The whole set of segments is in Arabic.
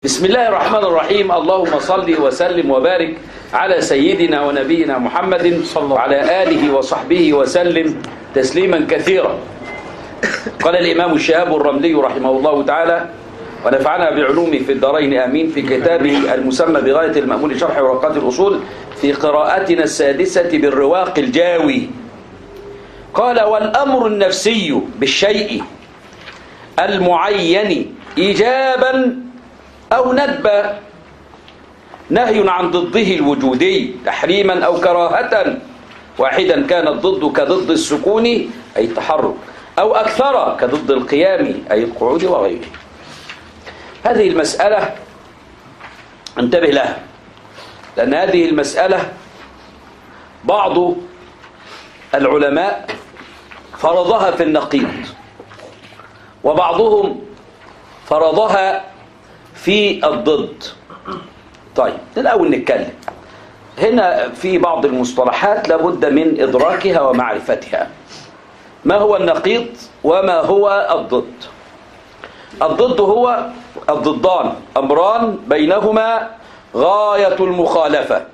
بسم الله الرحمن الرحيم. اللهم صل وسلم وبارك على سيدنا ونبينا محمد وعلى آله وصحبه وسلم تسليما كثيرا. قال الإمام الشهاب الرملي رحمه الله تعالى ونفعنا بعلومه في الدارين آمين في كتابه المسمى بغاية المأمول شرح ورقات الأصول في قراءتنا السادسة بالرواق الجاوي. قال والأمر النفسي بالشيء المعين إيجابا أو ندبا نهي عن ضده الوجودي تحريما أو كراهة. واحدا كان الضد كضد السكون أي التحرك. أو أكثر كضد القيام أي القعود وغيره. هذه المسألة انتبه لها لأن هذه المسألة بعض العلماء فرضها في النقيض وبعضهم فرضها في الضد. طيب الأول نتكلم. هنا في بعض المصطلحات لابد من إدراكها ومعرفتها. ما هو النقيض وما هو الضد؟ الضد هو الضدان أمران بينهما غاية المخالفة.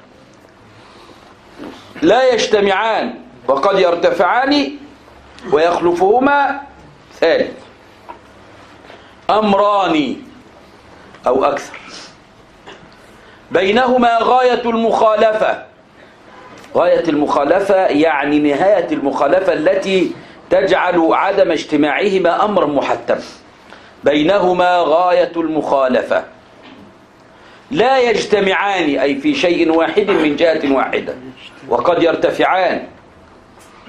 لا يجتمعان وقد يرتفعان ويخلفهما ثالث. أمران أو أكثر. بينهما غاية المخالفة. غاية المخالفة يعني نهاية المخالفة التي تجعل عدم اجتماعهما أمرا محتما بينهما غاية المخالفة. لا يجتمعان أي في شيء واحد من جهة واحدة. وقد يرتفعان.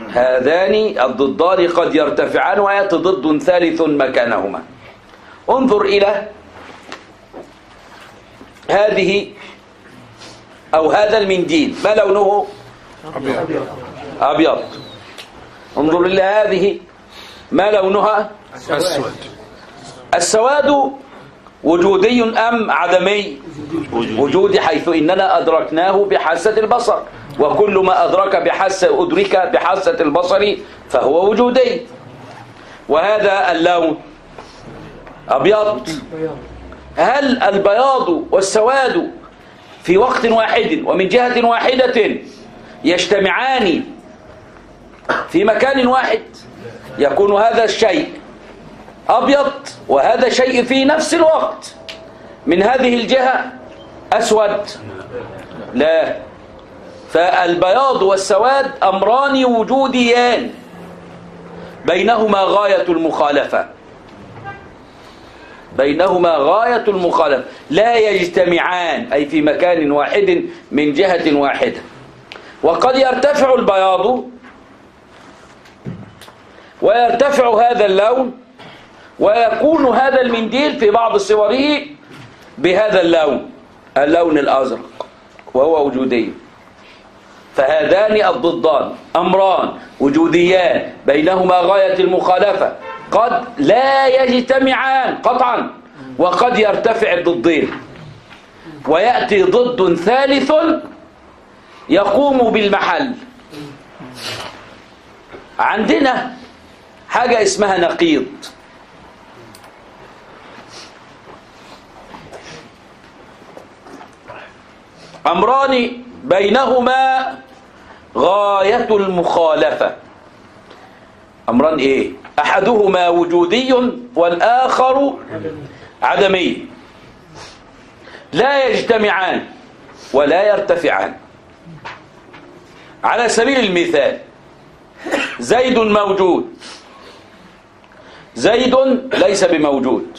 هذان الضدان قد يرتفعان ويأتي ضد ثالث مكانهما. انظر إلى هذه أو هذا المنديل ما لونه؟ أبيض. أبيض. انظر إلى هذه ما لونها؟ أسود. السواد وجودي أم عدمي؟ وجودي حيث إننا أدركناه بحاسة البصر وكل ما أدرك بحاسة أدرك بحاسة البصر فهو وجودي. وهذا اللون أبيض. هل البياض والسواد في وقت واحد ومن جهة واحدة يجتمعان في مكان واحد؟ يكون هذا الشيء أبيض وهذا شيء في نفس الوقت. من هذه الجهة أسود. لا. فالبياض والسواد أمران وجوديان. بينهما غاية المخالفة. بينهما غاية المخالفة. لا يجتمعان أي في مكان واحد من جهة واحدة. وقد يرتفع البياض ويرتفع هذا اللون ويكون هذا المنديل في بعض صوره بهذا اللون اللون الأزرق وهو وجودي. فهذان الضدان أمران وجوديان بينهما غاية المخالفة. قد لا يجتمعان قطعا وقد يرتفع الضدين. ويأتي ضد ثالث يقوم بالمحل. عندنا حاجة اسمها نقيض. أمران بينهما غاية المخالفة. أمران إيه؟ أحدهما وجودي والآخر عدمي. لا يجتمعان ولا يرتفعان. على سبيل المثال زيد موجود. زيد ليس بموجود.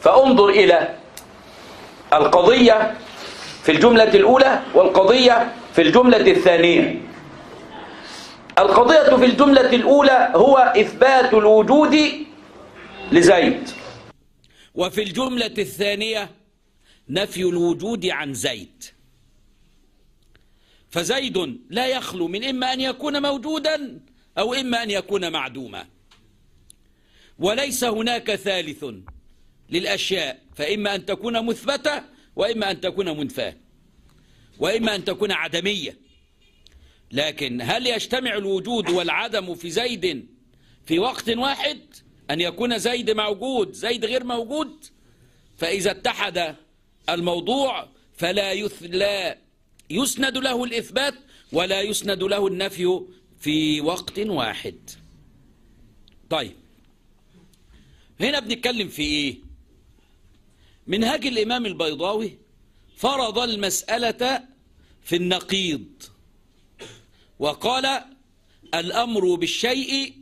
فانظر إلى القضية في الجملة الأولى والقضية في الجملة الثانية. القضية في الجملة الأولى هو إثبات الوجود لزيد. وفي الجملة الثانية نفي الوجود عن زيد. فزيد لا يخلو من إما أن يكون موجودا أو إما أن يكون معدوما. وليس هناك ثالث للأشياء فإما أن تكون مثبتة وإما أن تكون منفاة وإما أن تكون عدمية. لكن هل يجتمع الوجود والعدم في زيد في وقت واحد أن يكون زيد موجود زيد غير موجود؟ فإذا اتحد الموضوع فلا يث... لا يسند له الإثبات ولا يسند له النفي في وقت واحد. طيب هنا بنتكلم في إيه؟ منهاج الإمام البيضاوي فرض المسألة في النقيض. وقال الأمر بالشيء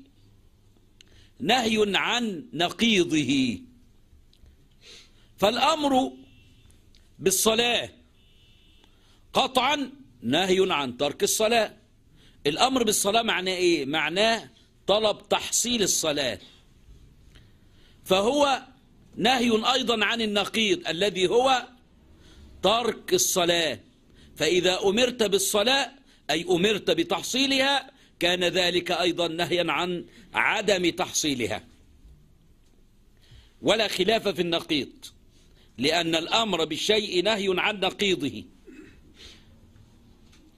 نهي عن نقيضه. فالأمر بالصلاة قطعا نهي عن ترك الصلاة. الأمر بالصلاة معناه إيه؟ معناه طلب تحصيل الصلاة. فهو نهي أيضا عن النقيض الذي هو ترك الصلاة. فإذا أمرت بالصلاة أي أمرت بتحصيلها كان ذلك أيضا نهيا عن عدم تحصيلها. ولا خلاف في النقيض لأن الأمر بالشيء نهي عن نقيضه.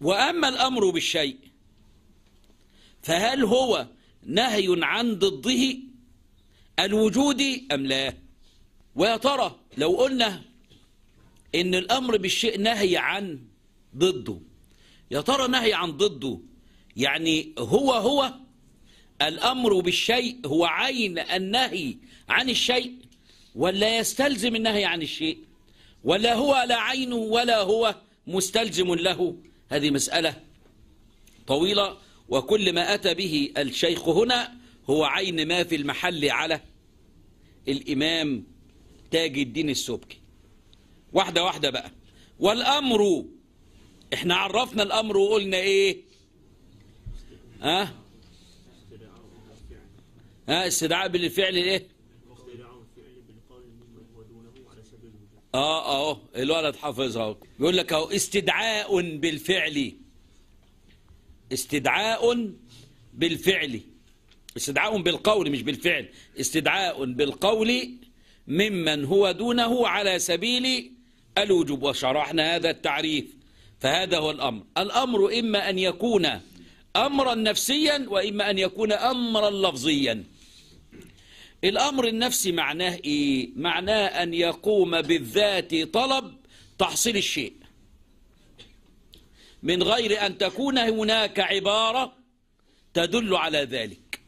وأما الأمر بالشيء فهل هو نهي عن ضده الوجود أم لا؟ ويا ترى لو قلنا إن الأمر بالشيء نهي عن ضده. يا ترى نهي عن ضده. يعني هو هو الأمر بالشيء هو عين النهي عن الشيء ولا يستلزم النهي عن الشيء. ولا هو لا عينه ولا هو مستلزم له. هذه مسألة طويلة وكل ما أتى به الشيخ هنا هو عين ما في المحل على الإمام تاج الدين السبكي. واحدة واحدة بقى. والأمر إحنا عرفنا الأمر وقلنا إيه؟ ها؟ ها استدعاء بالفعل إيه؟ آه آه الولد حافظها بيقول لك أهو استدعاء بالفعل. استدعاء بالفعل. استدعاء بالقول مش بالفعل. استدعاء بالقول ممن هو دونه على سبيل الوجوب. وشرحنا هذا التعريف. فهذا هو الأمر. الأمر إما أن يكون أمرا نفسيا وإما أن يكون أمرا لفظيا. الأمر النفسي معناه إيه؟ معناه أن يقوم بالذات طلب تحصيل الشيء. من غير أن تكون هناك عبارة تدل على ذلك.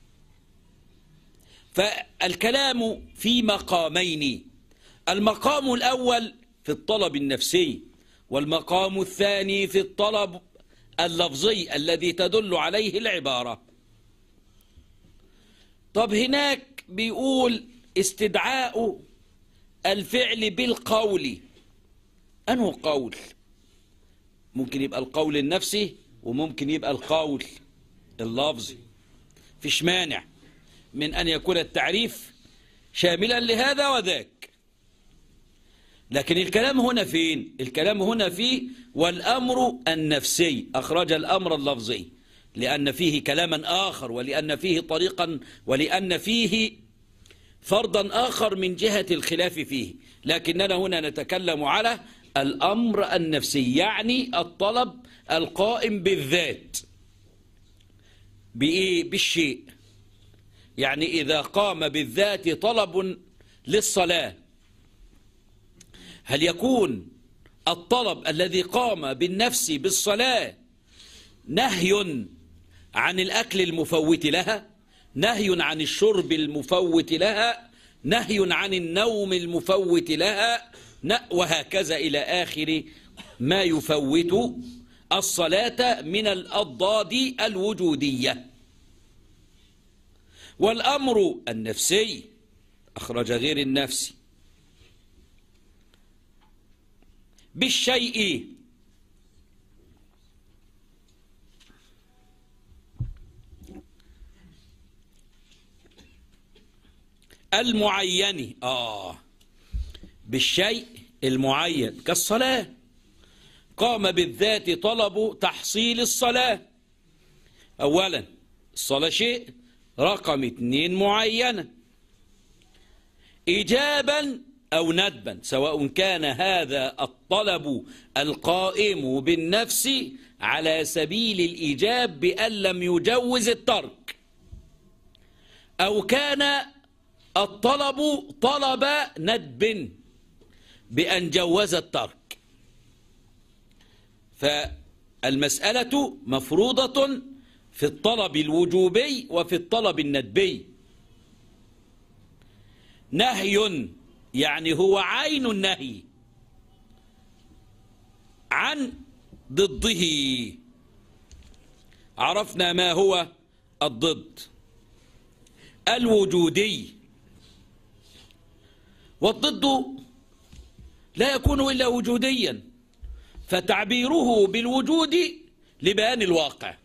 فالكلام في مقامين. المقام الأول في الطلب النفسي. والمقام الثاني في الطلب اللفظي الذي تدل عليه العبارة. طب هناك بيقول استدعاء الفعل بالقول. أنه قول؟ ممكن يبقى القول النفسي وممكن يبقى القول اللفظي. فيش مانع من أن يكون التعريف شاملا لهذا وذاك. لكن الكلام هنا فين؟ الكلام هنا في والأمر النفسي أخرج الأمر اللفظي لأن فيه كلاما آخر ولأن فيه طريقا ولأن فيه فرضا آخر من جهة الخلاف فيه. لكننا هنا نتكلم على الأمر النفسي يعني الطلب القائم بالذات بإيه؟ بالشيء. يعني إذا قام بالذات طلب للصلاة هل يكون الطلب الذي قام بالنفس بالصلاة نهي عن الأكل المفوت لها؟ نهي عن الشرب المفوت لها؟ نهي عن النوم المفوت لها؟ وهكذا إلى آخر ما يفوت الصلاة من الأضداد الوجودية. والأمر النفسي أخرج غير النفسي بالشيء. المعين. آه. بالشيء المعين. كالصلاة. قام بالذات طلب تحصيل الصلاة. أولا الصلاة شيء. رقم اثنين معينة. إيجابا أو ندبا سواء كان هذا الطلب القائم بالنفس على سبيل الإيجاب بأن لم يجوز الترك. أو كان الطلب طلب ندب بأن جوز الترك. فالمسألة مفروضة في الطلب الوجوبي وفي الطلب الندبي. نهي يعني هو عين النهي عن ضده. عرفنا ما هو الضد. الوجودي. والضد لا يكون إلا وجوديا فتعبيره بالوجود لبيان الواقع.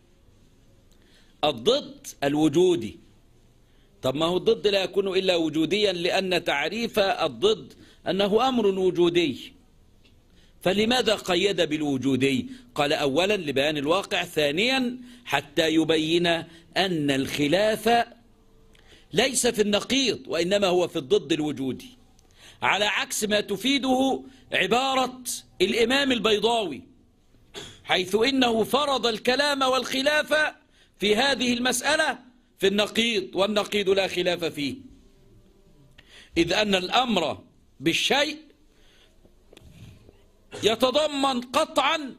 الضد الوجودي. طب ما هو الضد لا يكون إلا وجوديا لأن تعريف الضد أنه أمر وجودي. فلماذا قيد بالوجودي؟ قال أولا لبيان الواقع ثانيا حتى يبين أن الخلاف ليس في النقيض وإنما هو في الضد الوجودي. على عكس ما تفيده عبارة الإمام البيضاوي حيث إنه فرض الكلام والخلاف في هذه المسألة في النقيض والنقيض لا خلاف فيه. إذ أن الأمر بالشيء يتضمن قطعا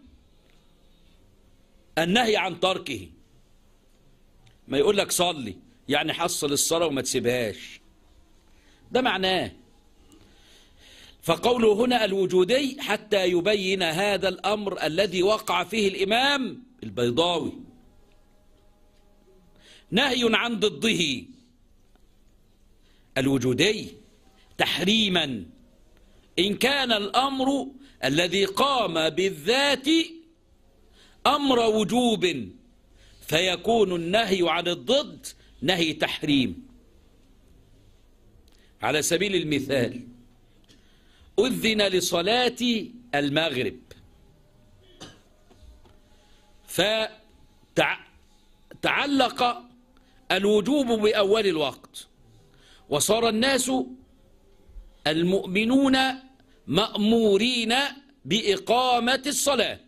النهي عن تركه. ما يقول لك صلي يعني حصل الصلاة وما تسيبهاش. ده معناه. فقوله هنا الوجودي حتى يبين هذا الأمر الذي وقع فيه الإمام البيضاوي. نهي عن ضده. الوجودي تحريما. إن كان الأمر الذي قام بالذات أمر وجوب فيكون النهي عن الضد نهي تحريم. على سبيل المثال أذن لصلاة المغرب. فتعلق الوجوب بأول الوقت. وصار الناس المؤمنون مأمورين بإقامة الصلاة.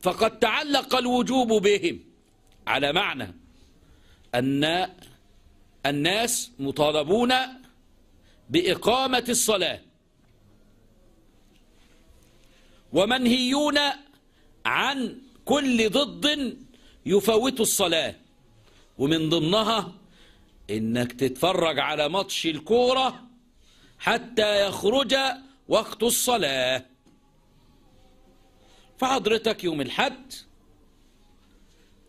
فقد تعلق الوجوب بهم. على معنى أن الناس مطالبون بإقامة الصلاة. ومنهيون عن كل ضد يفوت الصلاة. ومن ضمنها إنك تتفرج على ماتش الكورة حتى يخرج وقت الصلاة. فحضرتك يوم الحد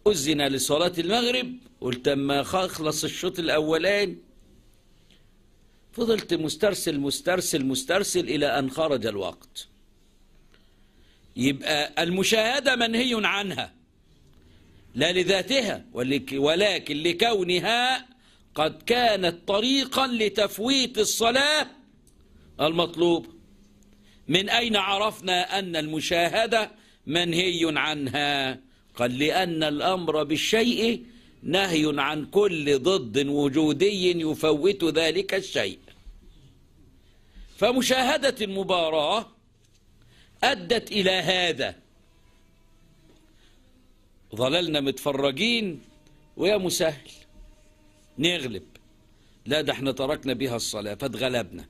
أذن لصلاة المغرب قلت أما أخلص الشوط الأولين فضلت مسترسل مسترسل مسترسل إلى أن خرج الوقت. يبقى المشاهدة منهي عنها. لا لذاتها ولكن لكونها قد كانت طريقا لتفويت الصلاة المطلوب. من أين عرفنا أن المشاهدة منهي عنها؟ قال لأن الأمر بالشيء نهي عن كل ضد وجودي يفوت ذلك الشيء. فمشاهدة المباراة أدت إلى هذا. ظللنا متفرجين. ويا مسهل نغلب. لا ده إحنا تركنا بها الصلاة فاتغلبنا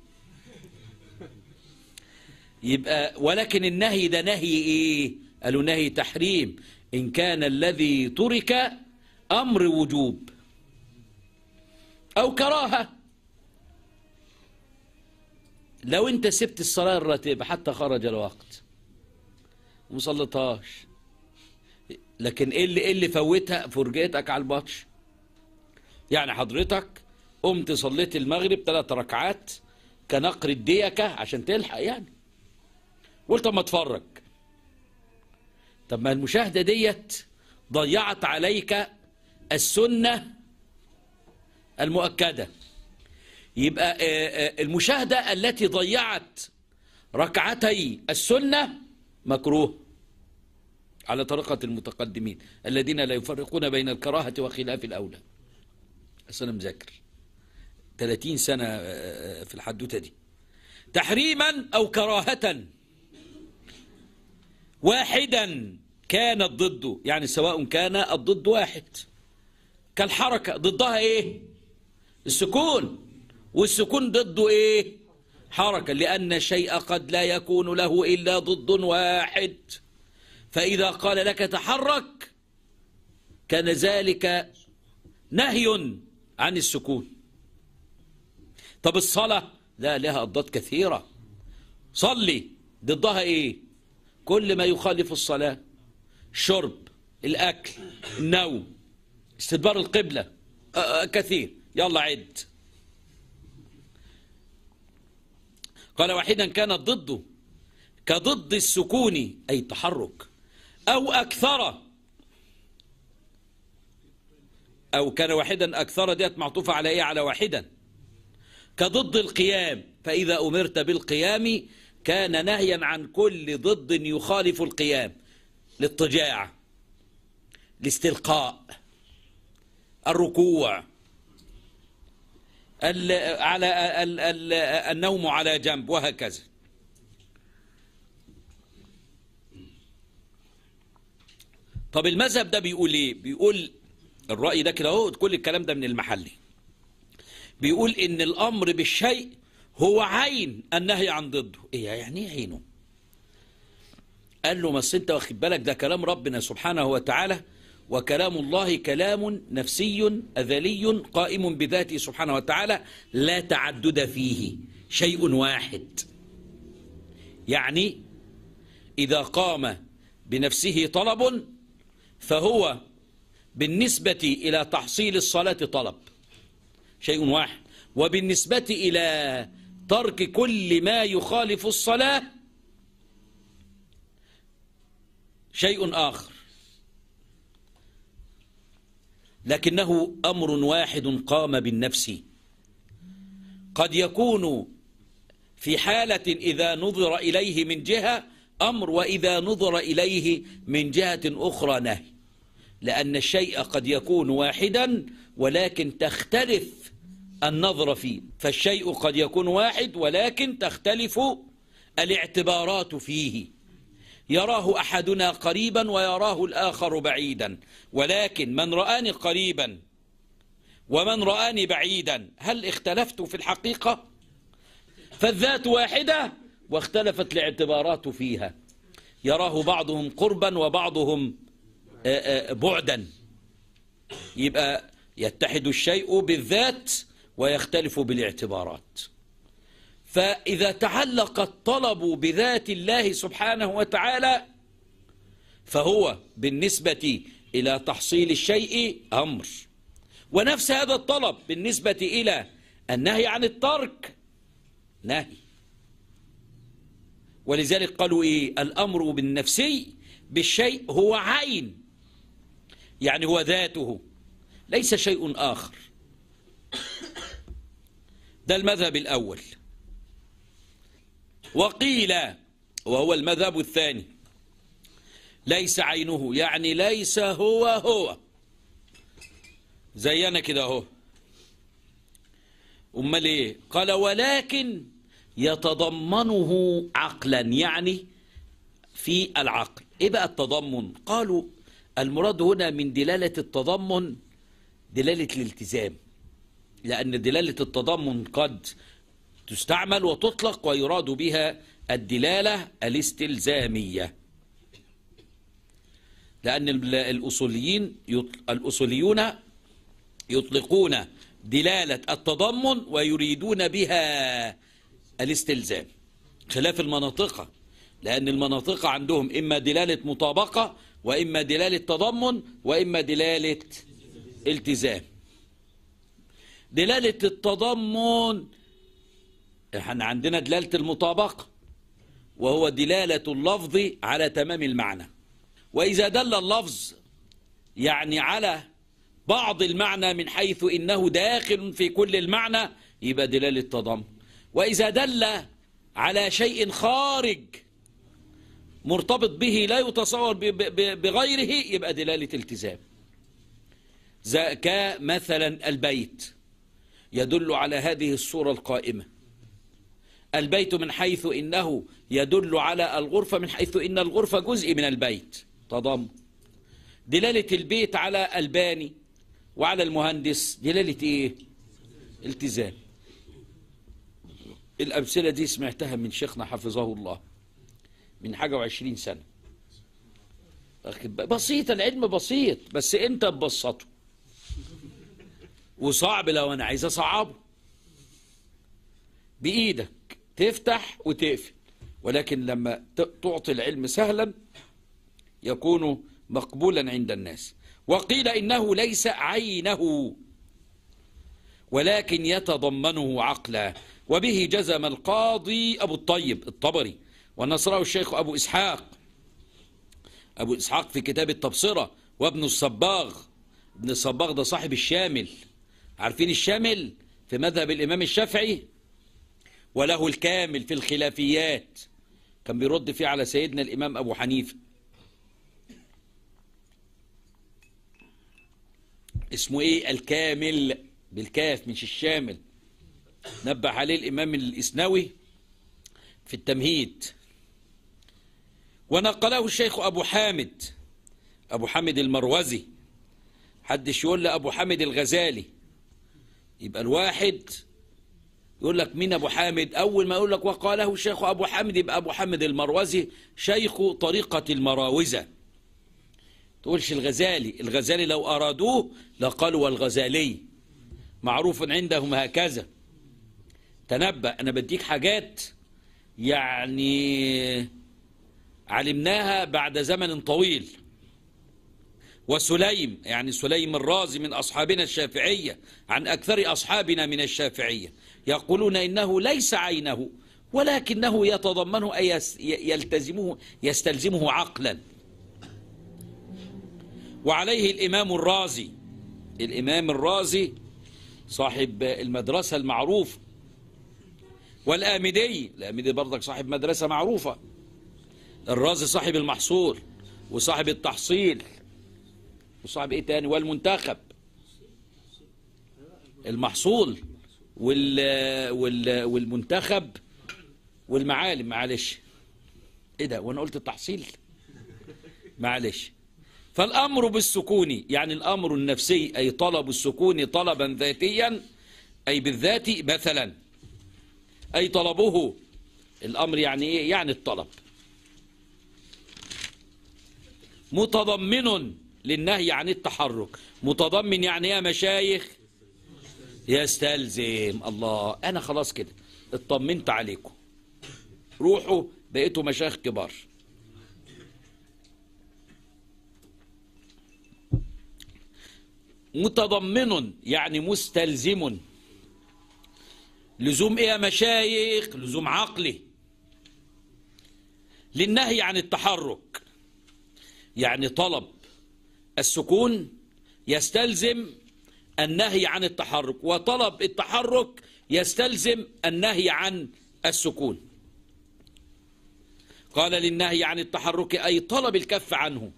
يبقى ولكن النهي ده نهي إيه؟ قالوا نهي تحريم. إن كان الذي ترك أمر وجوب أو كراهة. لو أنت سبت الصلاة الراتبة حتى خرج الوقت ومصلتهاش لكن إيه اللي, إيه اللي فوتها؟ فرجيتك على الماتش. يعني حضرتك قمت صليت المغرب ثلاث ركعات كنقر الديكة عشان تلحق يعني. قلت اما اتفرج. طب ما المشاهدة ديت ضيعت عليك السنة المؤكدة. يبقى المشاهدة التي ضيعت ركعتي السنة مكروه. على طريقة المتقدمين الذين لا يفرقون بين الكراهة وخلاف الأولى. أنا مذاكر. 30 سنة في الحدوتة دي. تحريما أو كراهة؟ واحدا كانت ضده يعني سواء كان الضد واحد. كالحركة ضدها إيه؟ السكون. والسكون ضده إيه؟ حركة لأن الشيء قد لا يكون له إلا ضد واحد. فإذا قال لك تحرك كان ذلك نهي عن السكون. طب الصلاة؟ لا لها أضداد كثيرة. صلي ضدها إيه؟ كل ما يخالف الصلاة شرب الأكل النوم استدبار القبلة كثير. يلا عد. قال واحدا كانت ضده كضد السكون أي التحرك. أو أكثر. أو كان واحدا أكثر ديت معطوفة على إيه؟ على واحدا. كضد القيام. فإذا أمرت بالقيام كان نهيا عن كل ضد يخالف القيام. الاضطجاع الاستلقاء الركوع. ال على ال ال النوم على جنب وهكذا. طب المذهب ده بيقول إيه؟ بيقول الرأي ده كده أهو كل الكلام ده من المحلي بيقول إن الأمر بالشيء هو عين النهي عن ضده. إيه يعني إيه عينه؟ قال له بس أنت واخد بالك ده كلام ربنا سبحانه وتعالى وكلام الله كلام نفسي أذلي قائم بذاته سبحانه وتعالى لا تعدد فيه شيء واحد. يعني إذا قام بنفسه طلب فهو بالنسبة إلى تحصيل الصلاة طلب. شيء واحد. وبالنسبة إلى ترك كل ما يخالف الصلاة شيء آخر. لكنه أمر واحد قام بالنفس. قد يكون في حالة إذا نظر إليه من جهة أمر وإذا نظر إليه من جهة أخرى نهي. لأن الشيء قد يكون واحدا ولكن تختلف النظر فيه. فالشيء قد يكون واحد ولكن تختلف الاعتبارات فيه. يراه أحدنا قريبا ويراه الآخر بعيدا. ولكن من رآني قريبا ومن رآني بعيدا هل اختلفت في الحقيقة؟ فالذات واحدة واختلفت الاعتبارات فيها. يراه بعضهم قربا وبعضهم بعدا. يبقى يتحد الشيء بالذات ويختلف بالاعتبارات. فإذا تعلق الطلب بذات الله سبحانه وتعالى فهو بالنسبة إلى تحصيل الشيء أمر. ونفس هذا الطلب بالنسبة إلى النهي عن الترك نهي. ولذلك قالوا إيه؟ الأمر بالنفسي بالشيء هو عين. يعني هو ذاته. ليس شيء آخر. ده المذهب الأول. وقيل وهو المذهب الثاني ليس عينه. يعني ليس هو هو. زينا كده أهو. أمال إيه؟ قال ولكن يتضمنه عقلا يعني في العقل. إيه بقى التضمن؟ قالوا المراد هنا من دلالة التضمن دلالة الالتزام. لأن دلالة التضمن قد تستعمل وتطلق ويراد بها الدلالة الاستلزامية. لأن الأصوليين الأصوليون يطلقون دلالة التضمن ويريدون بها الاستلزام خلاف المناطق لأن المناطق عندهم إما دلالة مطابقة وإما دلالة تضمن وإما دلالة التزام. دلالة التضمن إحنا عندنا دلالة المطابقة وهو دلالة اللفظ على تمام المعنى. وإذا دل اللفظ يعني على بعض المعنى من حيث إنه داخل في كل المعنى يبقى دلالة تضمن. وإذا دل على شيء خارج مرتبط به لا يتصور بغيره يبقى دلالة التزام. كمثلا البيت يدل على هذه الصورة القائمة. البيت من حيث إنه يدل على الغرفة من حيث إن الغرفة جزء من البيت. تضم. دلالة البيت على الباني وعلى المهندس دلالة إيه؟ التزام. الأمثلة دي سمعتها من شيخنا حفظه الله من حاجة وعشرين سنة؟ بسيط العلم بسيط بس انت تبسطه. وصعب لو أنا عايز أصعبه. بإيدك تفتح وتقفل. ولكن لما تعطي العلم سهلا يكون مقبولا عند الناس. وقيل إنه ليس عينه ولكن يتضمنه عقلا. وبه جزم القاضي أبو الطيب الطبري ونصره الشيخ أبو إسحاق. أبو إسحاق في كتاب التبصرة وابن الصباغ. ابن الصباغ ده صاحب الشامل. عارفين الشامل في مذهب الإمام الشافعي؟ وله الكامل في الخلافيات. كان بيرد فيه على سيدنا الإمام أبو حنيفة. اسمه إيه؟ الكامل بالكاف مش الشامل. نبه عليه الإمام الإسنوي في التمهيد. ونقله الشيخ أبو حامد أبو حامد المروزي. حدش يقول لي أبو حامد الغزالي. يبقى الواحد يقول لك مين أبو حامد؟ أول ما يقول لك وقاله الشيخ أبو حامد يبقى أبو حامد المروزي شيخ طريقة المراوزة. تقولش الغزالي الغزالي لو أرادوه لقالوا والغزالي معروف عندهم هكذا. تنبأ. أنا بديك حاجات يعني علمناها بعد زمن طويل. وسليم يعني سليم الرازي من أصحابنا الشافعية عن أكثر أصحابنا من الشافعية. يقولون إنه ليس عينه ولكنه يتضمنه أي يلتزمه يستلزمه عقلا. وعليه الإمام الرازي. الإمام الرازي صاحب المدرسة المعروفة والآمدي الآمدي برضك صاحب مدرسة معروفة. الرازي صاحب المحصول وصاحب التحصيل. وصاحب إيه تاني؟ والمنتخب. المحصول وال وال والمنتخب والمعالم. معلش. إيه ده؟ وأنا قلت التحصيل. معلش. فالأمر بالسكون يعني الأمر النفسي أي طلب السكون طلبا ذاتيا أي بالذات مثلا. أي طلبه. الأمر يعني إيه؟ يعني الطلب. متضمن للنهي عن التحرك. متضمن يعني يا مشايخ. يستلزم الله. أنا خلاص كده. اطمنت عليكم. روحوا. بقيتوا مشايخ كبار. متضمن يعني مستلزم. لزوم إيه يا مشايخ؟ لزوم عقلي. للنهي عن التحرك. يعني طلب السكون يستلزم النهي عن التحرك وطلب التحرك يستلزم النهي عن السكون. قال للنهي عن التحرك أي طلب الكف عنه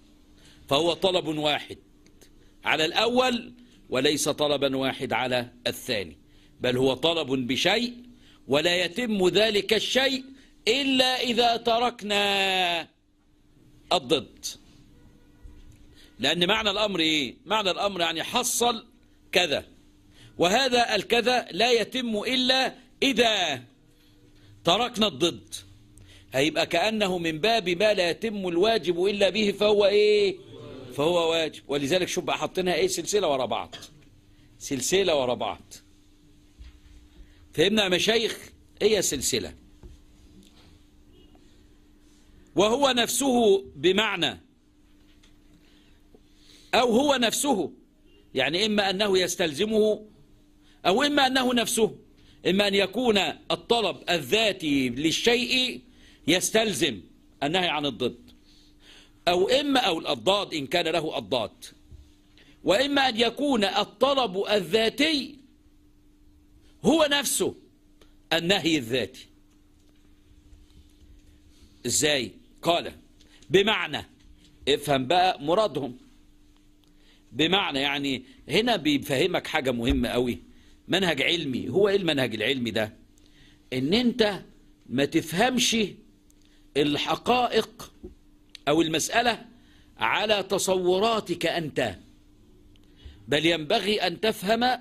فهو طلب واحد على الأول وليس طلبا واحد على الثاني. بل هو طلب بشيء ولا يتم ذلك الشيء إلا إذا تركنا الضد. لأن معنى الأمر إيه؟ معنى الأمر يعني حصل كذا. وهذا الكذا لا يتم إلا إذا تركنا الضد. هيبقى كأنه من باب ما لا يتم الواجب إلا به فهو إيه؟ فهو واجب. ولذلك شوف بقى حاطينها إيه؟ سلسلة ورا بعض. سلسلة ورا بعض. فهمنا يا مشايخ هي سلسلة. وهو نفسه بمعنى أو هو نفسه يعني إما أنه يستلزمه أو إما أنه نفسه إما أن يكون الطلب الذاتي للشيء يستلزم النهي عن الضد. أو إما أو الأضداد إن كان له أضداد. وإما أن يكون الطلب الذاتي هو نفسه النهي الذاتي. إزاي؟ قال بمعنى افهم بقى مرادهم. بمعنى يعني هنا بيفهمك حاجة مهمة قوي. منهج علمي هو إيه المنهج العلمي ده؟ إن أنت ما تفهمش الحقائق أو المسألة على تصوراتك أنت بل ينبغي أن تفهم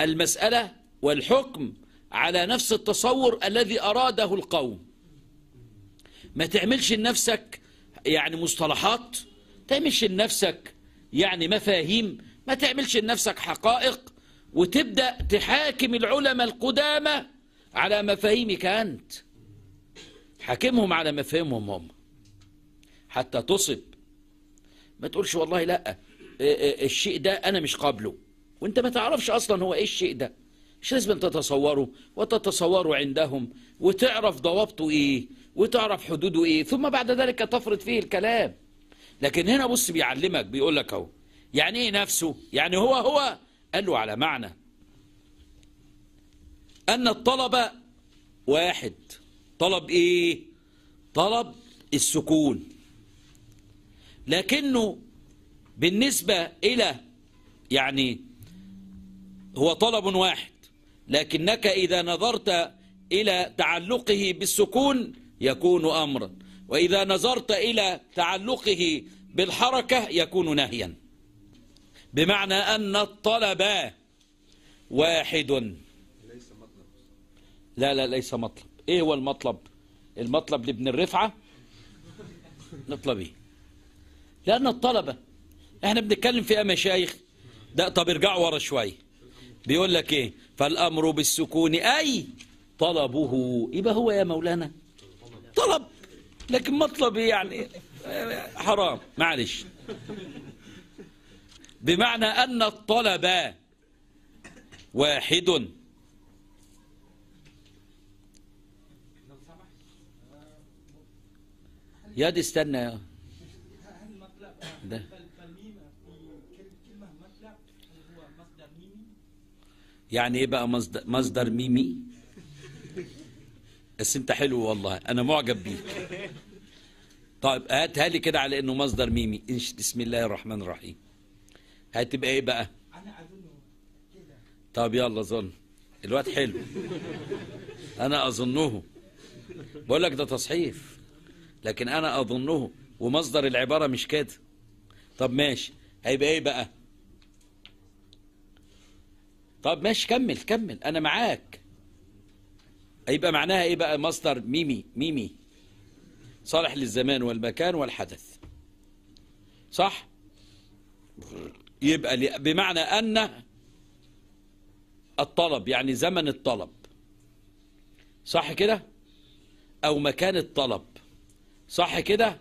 المسألة والحكم على نفس التصور الذي أراده القوم. ما تعملش لنفسك يعني مصطلحات تعملش لنفسك يعني مفاهيم ما تعملش لنفسك حقائق وتبدأ تحاكم العلماء القدامى على مفاهيمك أنت. حاكمهم على مفاهيمهم هم. حتى تصب. ما تقولش والله لا الشيء ده أنا مش قابله. وانت ما تعرفش أصلا هو إيه الشيء ده. مش لازم تتصوره وتتصوره عندهم وتعرف ضوابطه إيه وتعرف حدوده إيه ثم بعد ذلك تفرض فيه الكلام. لكن هنا بص بيعلمك بيقول لك أهو يعني إيه نفسه؟ يعني هو هو قال له على معنى. أن الطلب واحد. طلب إيه؟ طلب السكون. لكنه بالنسبة إلى يعني هو طلب واحد. لكنك إذا نظرت إلى تعلقه بالسكون يكون امرا. وإذا نظرت إلى تعلقه بالحركة يكون نهيا. بمعنى أن الطلب واحد. لا لا ليس مطلب. إيه هو المطلب؟ المطلب لابن الرفعة؟ نطلب إيه؟ لأن الطلبة إحنا بنتكلم فيها مشايخ ده طب ارجعوا ورا شوية بيقول لك إيه؟ فالأمر بالسكون أي طلبه. يبقى هو يا مولانا. طلب. لكن مطلب يعني حرام. معلش. بمعنى أن الطلب واحد. يا دي استنى. يا ده. يعني إيه بقى مصدر, مصدر ميمي؟ بس أنت حلو والله أنا معجب بيك. طيب هاتها لي كده على إنه مصدر ميمي. بسم الله الرحمن الرحيم. هتبقى إيه بقى؟ طب يلا ظن. الواد حلو. أنا أظنه. بقول لك ده تصحيف. لكن أنا أظنه. ومصدر العبارة مش كده. طب ماشي. هيبقى إيه بقى؟ طب ماشي كمل كمل أنا معاك. هيبقى معناها إيه بقى مصدر ميمي ميمي؟ صالح للزمان والمكان والحدث. صح؟ يبقى بمعنى أن الطلب يعني زمن الطلب. صح كده؟ أو مكان الطلب. صح كده؟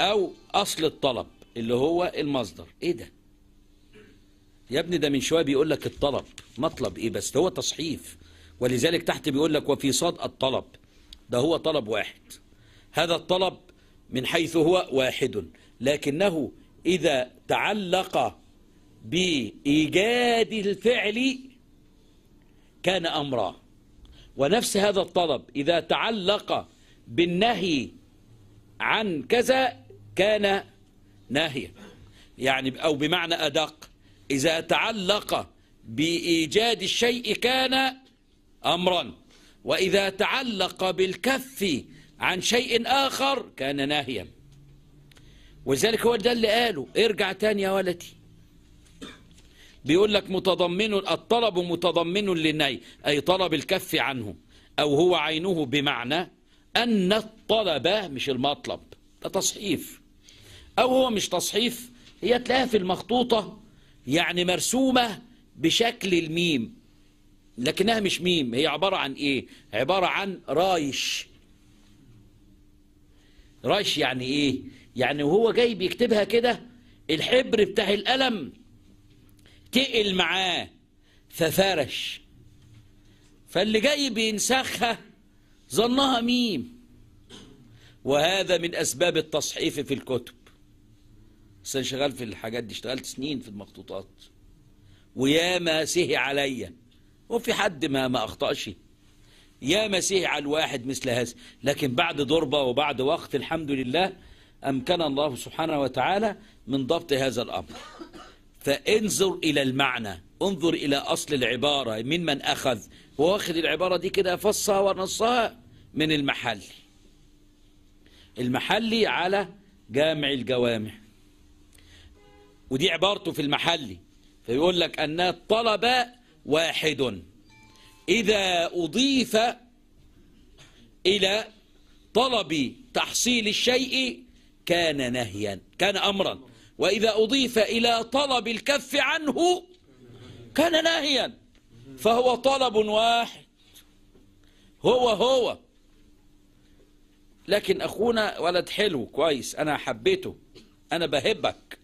أو أصل الطلب اللي هو المصدر. إيه ده؟ يا ابني ده من شوية بيقول لك الطلب مطلب إيه بس؟ هو تصحيف. ولذلك تحت بيقول لك وفي صاد الطلب. ده هو طلب واحد. هذا الطلب من حيث هو واحد. لكنه إذا تعلق بإيجاد الفعل كان أمرا. ونفس هذا الطلب إذا تعلق بالنهي عن كذا كان ناهيا. يعني أو بمعنى أدق. إذا تعلق بإيجاد الشيء كان أمرا وإذا تعلق بالكف عن شيء آخر كان ناهيا. ولذلك هو ده اللي قاله ارجع تاني يا ولدي. بيقول لك متضمن الطلب متضمن للنهي أي طلب الكف عنه أو هو عينه بمعنى أن الطلب مش المطلب. ده تصحيف. أو هو مش تصحيف هي تلاقيها في المخطوطة. يعني مرسومة بشكل الميم لكنها مش ميم هي عبارة عن إيه؟ عبارة عن رايش. رايش يعني إيه؟ يعني وهو جاي بيكتبها كده الحبر بتاع القلم تقل معاه ففرش. فاللي جاي بينسخها ظنها ميم. وهذا من أسباب التصحيف في الكتب. بس أنا شغال في الحاجات دي اشتغلت سنين في المخطوطات. وياما سهي عليا. وفي حد ما ما أخطأش. ياما سهي على الواحد مثل هذا. لكن بعد ضربة وبعد وقت الحمد لله أمكن الله سبحانه وتعالى من ضبط هذا الأمر. فانظر إلى المعنى. انظر إلى أصل العبارة. من من أخذ؟ واخد العبارة دي كده فصها ونصها من المحلي المحلي على جامع الجوامع. ودي عبارته في المحلي فيقول لك أن الطلب واحد. إذا أضيف إلى طلب تحصيل الشيء كان نهيا كان أمرا. وإذا أضيف إلى طلب الكف عنه كان نهيا. فهو طلب واحد. هو هو. لكن أخونا ولد حلو كويس أنا حبيته أنا بهبك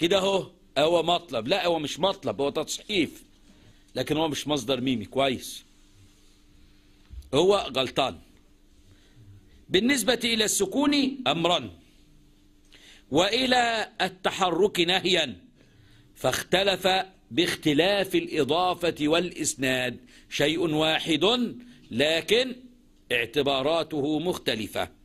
كده هو هو مطلب. لا هو مش مطلب هو تصحيف. لكن هو مش مصدر ميمي. كويس. هو غلطان. بالنسبة إلى السكون أمرا وإلى التحرك نهيا. فاختلف باختلاف الإضافة والإسناد. شيء واحد لكن اعتباراته مختلفة.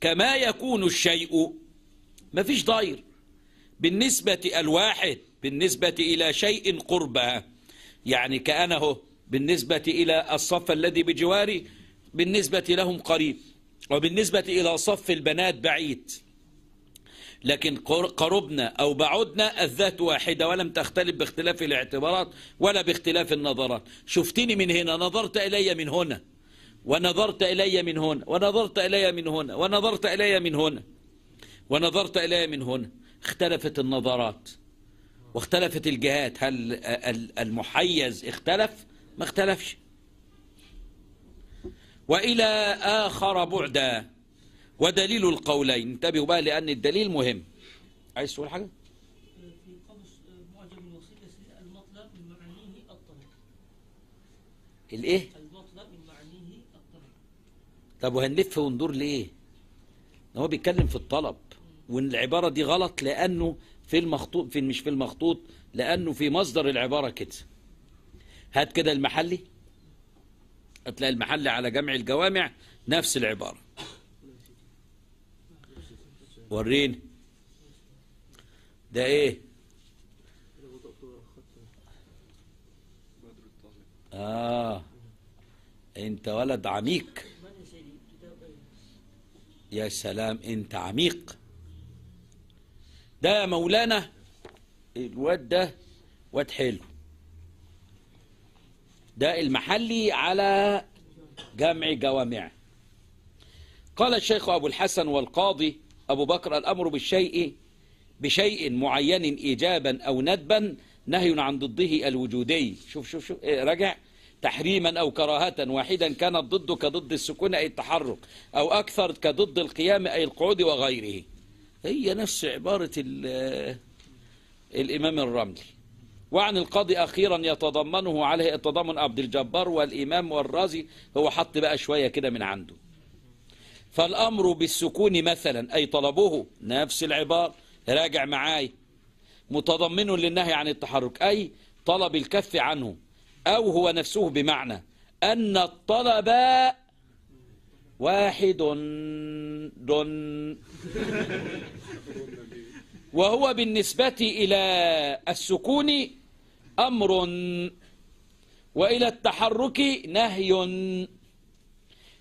كما يكون الشيء. ما فيش ضير. بالنسبة الواحد بالنسبة إلى شيء قربى يعني كأنه بالنسبة إلى الصف الذي بجواري بالنسبة لهم قريب. وبالنسبة إلى صف البنات بعيد. لكن قربنا أو بعدنا الذات واحدة ولم تختلف باختلاف الاعتبارات ولا باختلاف النظرات. شفتني من هنا نظرت إلي من هنا. ونظرت إلي من هنا ونظرت إلي من هنا ونظرت إلي من هنا ونظرت إلي من هنا اختلفت النظرات واختلفت الجهات. هل المحيز اختلف؟ ما اختلفش. وإلى آخر بعدا ودليل القولين. انتبهوا بقى لأن الدليل مهم. عايز تقول حاجة؟ في قاموس معجم الوسيط المطلب من معانيه الطلب الايه المطلب من معانيه الطلب طب وهنلف وندور ليه؟ هو بيتكلم في الطلب وإن العبارة دي غلط لأنه في المخطوط في مش في المخطوط لأنه في مصدر العبارة كده. هات كده المحلي. هتلاقي المحلي على جمع الجوامع نفس العبارة. وريني. ده إيه؟ آه. أنت ولد عميق. يا سلام انت عميق. ده يا مولانا الواد ده واد حلو. ده المحلي على جمع جوامع. قال الشيخ أبو الحسن والقاضي أبو بكر الأمر بالشيء بشيء معين إيجابا أو ندبا نهي عن ضده الوجودي. شوف شوف شوف إيه رجع تحريما أو كراهة واحدا كانت ضده كضد السكون أي التحرك أو أكثر كضد القيام أي القعود وغيره. هي نفس عبارة الإمام الرملي. وعن القاضي أخيرا يتضمنه عليه التضامن عبد الجبار والإمام والرازي هو حط بقى شوية كده من عنده. فالأمر بالسكون مثلا أي طلبوه نفس العبارة راجع معاي. متضمن للنهي عن التحرك أي طلب الكف عنه. أو هو نفسه بمعنى أن الطلب واحد دن وهو بالنسبة إلى السكون أمر وإلى التحرك نهي.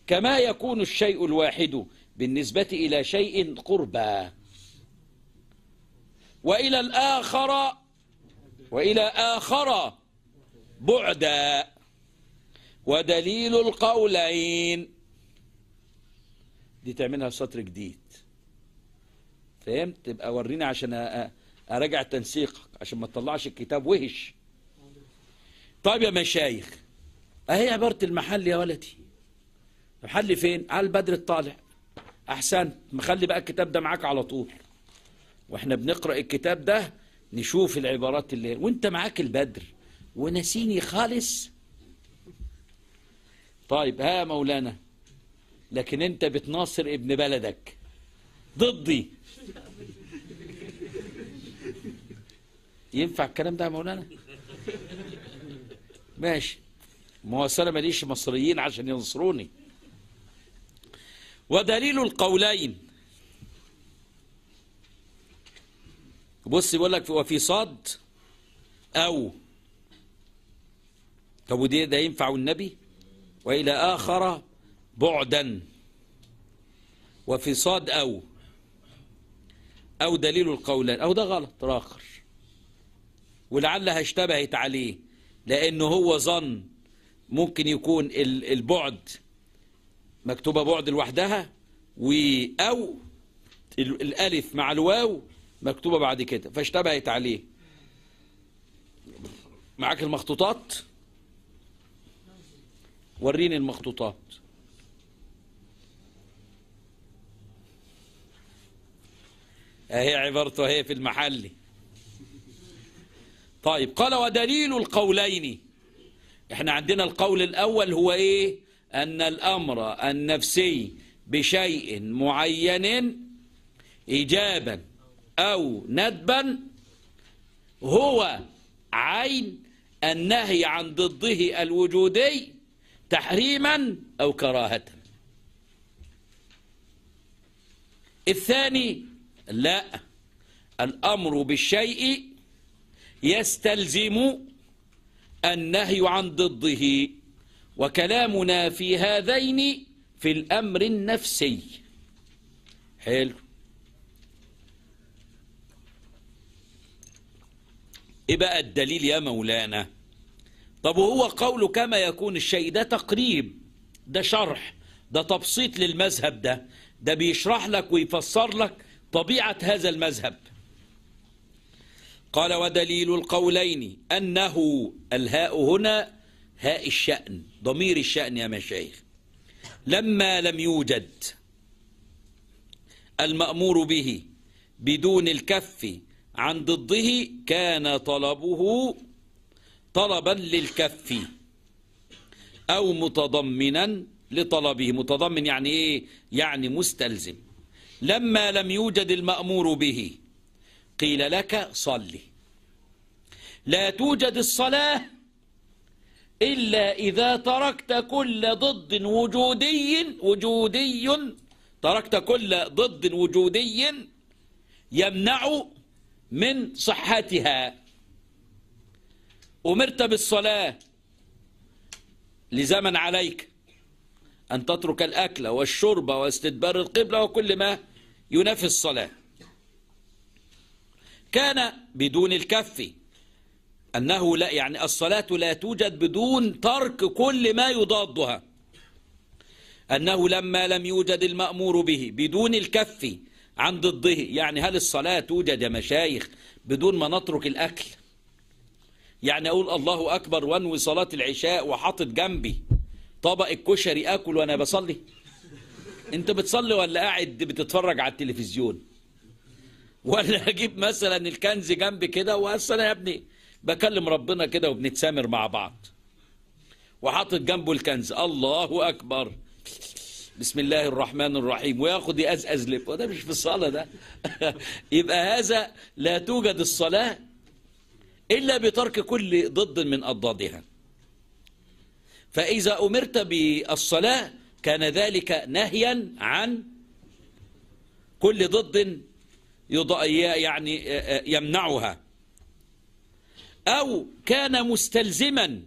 كما يكون الشيء الواحد بالنسبة إلى شيء قربا. وإلى الآخر وإلى آخر بعدا ودليل القولين. دي تعملها سطر جديد. فهمت؟ تبقى وريني عشان أراجع تنسيقك. عشان ما تطلعش الكتاب وهش طيب يا مشايخ أهي عبارة المحل يا ولدي. المحل فين؟ على البدر الطالع. احسن مخلي بقى الكتاب ده معاك على طول. وإحنا بنقرأ الكتاب ده نشوف العبارات اللي وأنت معاك البدر. ونسيني خالص. طيب ها مولانا لكن انت بتناصر ابن بلدك. ضدي. ينفع الكلام ده يا مولانا؟ ماشي. ما هو أنا ماليش مصريين عشان ينصروني. ودليل القولين. بص بيقول لك وفي صاد أو طب ودي ده ينفع النبي وإلى آخر بعدا. وفي صاد أو. أو دليل القولين أو ده غلط راخر ولعلها اشتبهت عليه. لأنه هو ظن ممكن يكون ال- البعد مكتوبة بعد لوحدها و أو ال- الألف مع الواو مكتوبة بعد كده. فاشتبهت عليه. معاك المخطوطات؟ وريني المخطوطات. أهي عبارته أهي في المحل. طيب قال ودليل القولين. إحنا عندنا القول الأول هو إيه؟ أن الأمر النفسي بشيء معين ايجابا أو ندبا هو عين النهي عن ضده الوجودي تحريما أو كراهة. الثاني لا. الأمر بالشيء يستلزم النهي عن ضده وكلامنا في هذين في الأمر النفسي. حلو. إيه بقى الدليل يا مولانا؟ طب وهو قوله كما يكون الشيء ده تقريب ده شرح ده تبسيط للمذهب ده ده بيشرح لك ويفسر لك طبيعة هذا المذهب. قال ودليل القولين أنه الهاء هنا هاء الشأن ضمير الشأن يا مشايخ. لما لم يوجد المأمور به بدون الكف عن ضده كان طلبه طلبا للكف أو متضمنا لطلبه. متضمن يعني إيه؟ يعني مستلزم. لما لم يوجد المأمور به قيل لك صلي. لا توجد الصلاة إلا إذا تركت كل ضد وجودي وجودي تركت كل ضد وجودي يمنع من صحتها. أمرت بالصلاة لزمن عليك أن تترك الأكل والشرب واستدبار القبلة وكل ما ينافي الصلاة. كان بدون الكف أنه لا يعني الصلاة لا توجد بدون ترك كل ما يضادها. أنه لما لم يوجد المأمور به بدون الكف عن ضده يعني هل الصلاة توجد يا مشايخ بدون ما نترك الأكل؟ يعني أقول الله أكبر وانوي صلاة العشاء وحاطط جنبي طبق الكشري أكل وأنا بصلي. أنت بتصلي ولا قاعد بتتفرج على التلفزيون؟ ولا أجيب مثلا الكنز جنبي كده وأصل يا ابني بكلم ربنا كده وبنتسامر مع بعض. وحاطط جنبه الكنز. الله أكبر. بسم الله الرحمن الرحيم. وياخد يأزأز لب وده مش في الصلاة ده. يبقى هذا لا توجد الصلاة إلا بترك كل ضد من أضدادها. فإذا أمرت بالصلاة كان ذلك نهيا عن كل ضد يعني يمنعها. أو كان مستلزما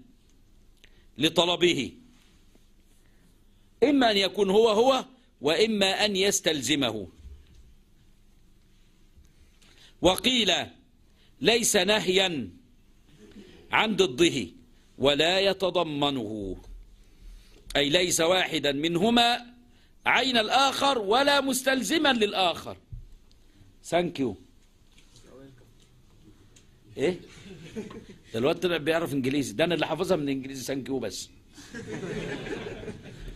لطلبه. إما أن يكون هو هو وإما أن يستلزمه. وقيل ليس نهيا عن ضده ولا يتضمنه. أي ليس واحدا منهما عين الآخر ولا مستلزما للآخر. thank you إيه؟ ده الواد طلع بيعرف إنجليزي. ده أنا اللي حافظها من إنجليزي. thank you بس.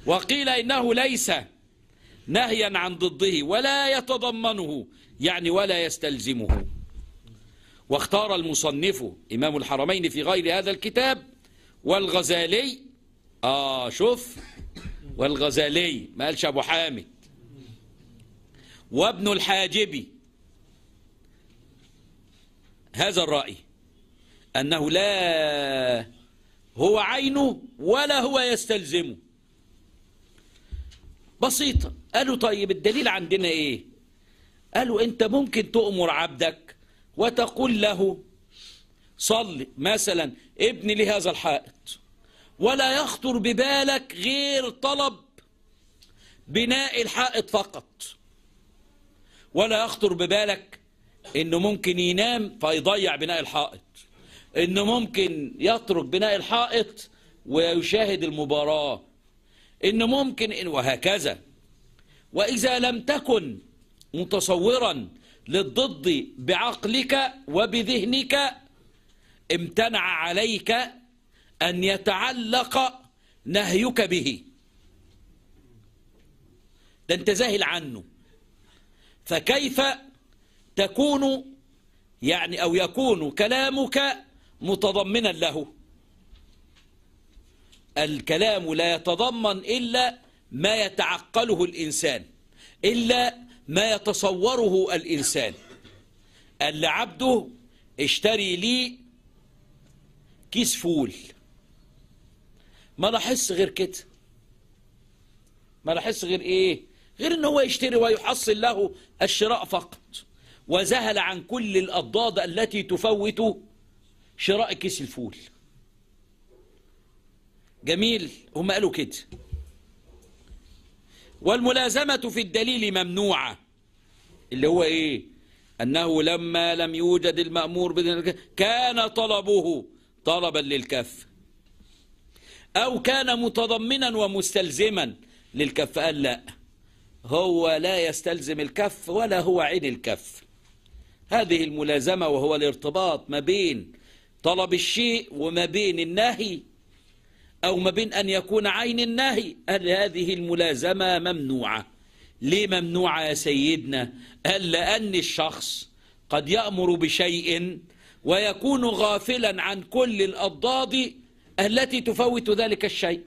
وقيل إنه ليس نهيا عن ضده ولا يتضمنه يعني ولا يستلزمه. واختار المصنف إمام الحرمين في غير هذا الكتاب والغزالي. آه شوف والغزالي ما قالش أبو حامد. وابن الحاجبي هذا الرأي أنه لا هو عينه ولا هو يستلزمه بسيطة قالوا طيب الدليل عندنا إيه؟ قالوا أنت ممكن تؤمر عبدك وتقول له صل مثلا ابني لهذا الحائط. ولا يخطر ببالك غير طلب بناء الحائط فقط. ولا يخطر ببالك إنه ممكن ينام فيضيع بناء الحائط. إنه ممكن يترك بناء الحائط ويشاهد المباراة. إنه ممكن إن وهكذا. وإذا لم تكن متصورا للضد بعقلك وبذهنك امتنع عليك أن يتعلق نهيك به. ده انت زاهل عنه فكيف تكون يعني أو يكون كلامك متضمنا له؟ الكلام لا يتضمن إلا ما يتعقله الإنسان إلا ما يتصوره الإنسان. اللي عبده اشتري لي كيس فول. ما لاحظش غير كده. ما لاحظش غير إيه؟ غير إن هو يشتري ويحصل له الشراء فقط. وذهل عن كل الأضداد التي تفوت شراء كيس الفول. جميل. هم قالوا كده. والملازمة في الدليل ممنوعة. اللي هو إيه؟ أنه لما لم يوجد المأمور كان طلبه طلبا للكف. أو كان متضمنا ومستلزما للكف. قال لا. هو لا يستلزم الكف ولا هو عين الكف. هذه الملازمة وهو الارتباط ما بين طلب الشيء وما بين النهي أو ما بين أن يكون عين النهي قال هذه الملازمة ممنوعة. ليه ممنوعة يا سيدنا؟ قال لأن الشخص قد يأمر بشيء ويكون غافلا عن كل الأضداد التي تفوت ذلك الشيء.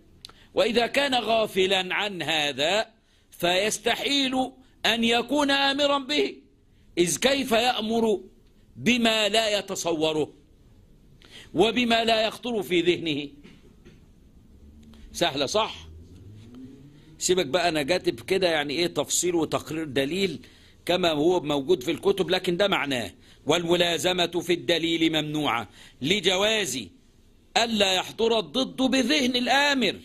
وإذا كان غافلا عن هذا فيستحيل أن يكون آمرا به. إذ كيف يأمر بما لا يتصوره وبما لا يخطر في ذهنه؟ سهلة صح؟ سيبك بقى أنا كاتب كده يعني إيه تفصيل وتقرير دليل كما هو موجود في الكتب لكن ده معناه والملازمة في الدليل ممنوعة لجواز ألا يحضر الضد بذهن الآمر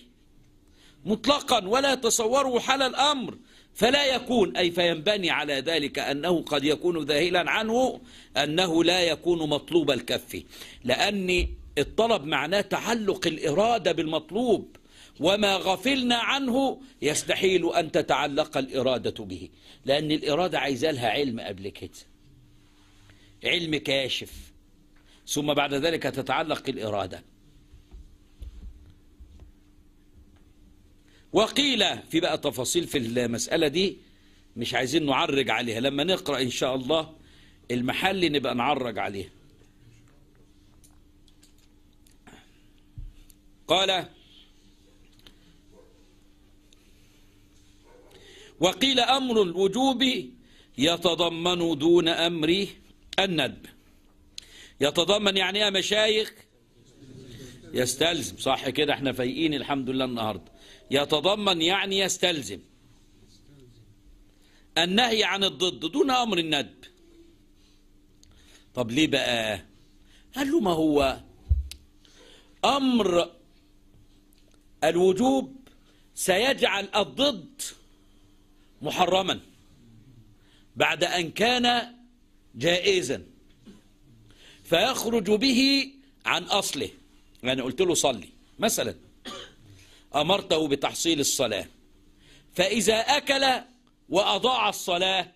مطلقا ولا يتصوره حال الأمر فلا يكون أي فينبني على ذلك أنه قد يكون ذاهلا عنه أنه لا يكون مطلوب الكف لأن الطلب معناه تعلق الإرادة بالمطلوب. وما غفلنا عنه يستحيل أن تتعلق الإرادة به. لأن الإرادة عايزة لها علم قبل كده. علم كاشف. ثم بعد ذلك تتعلق الإرادة. وقيل في بقى تفاصيل في المسألة دي مش عايزين نعرج عليها. لما نقرأ إن شاء الله المحل نبقى نعرج عليها قال وقيل أمر الوجوب يتضمن دون أمر الندب. يتضمن يعني يا مشايخ يستلزم صح كده إحنا فايقين الحمد لله النهارده. يتضمن يعني يستلزم. النهي عن الضد دون أمر الندب. طب ليه بقى؟ قال له ما هو أمر الوجوب سيجعل الضد محرما بعد أن كان جائزا فيخرج به عن أصله. يعني قلت له صلي. مثلا أمرته بتحصيل الصلاة. فإذا أكل وأضاع الصلاة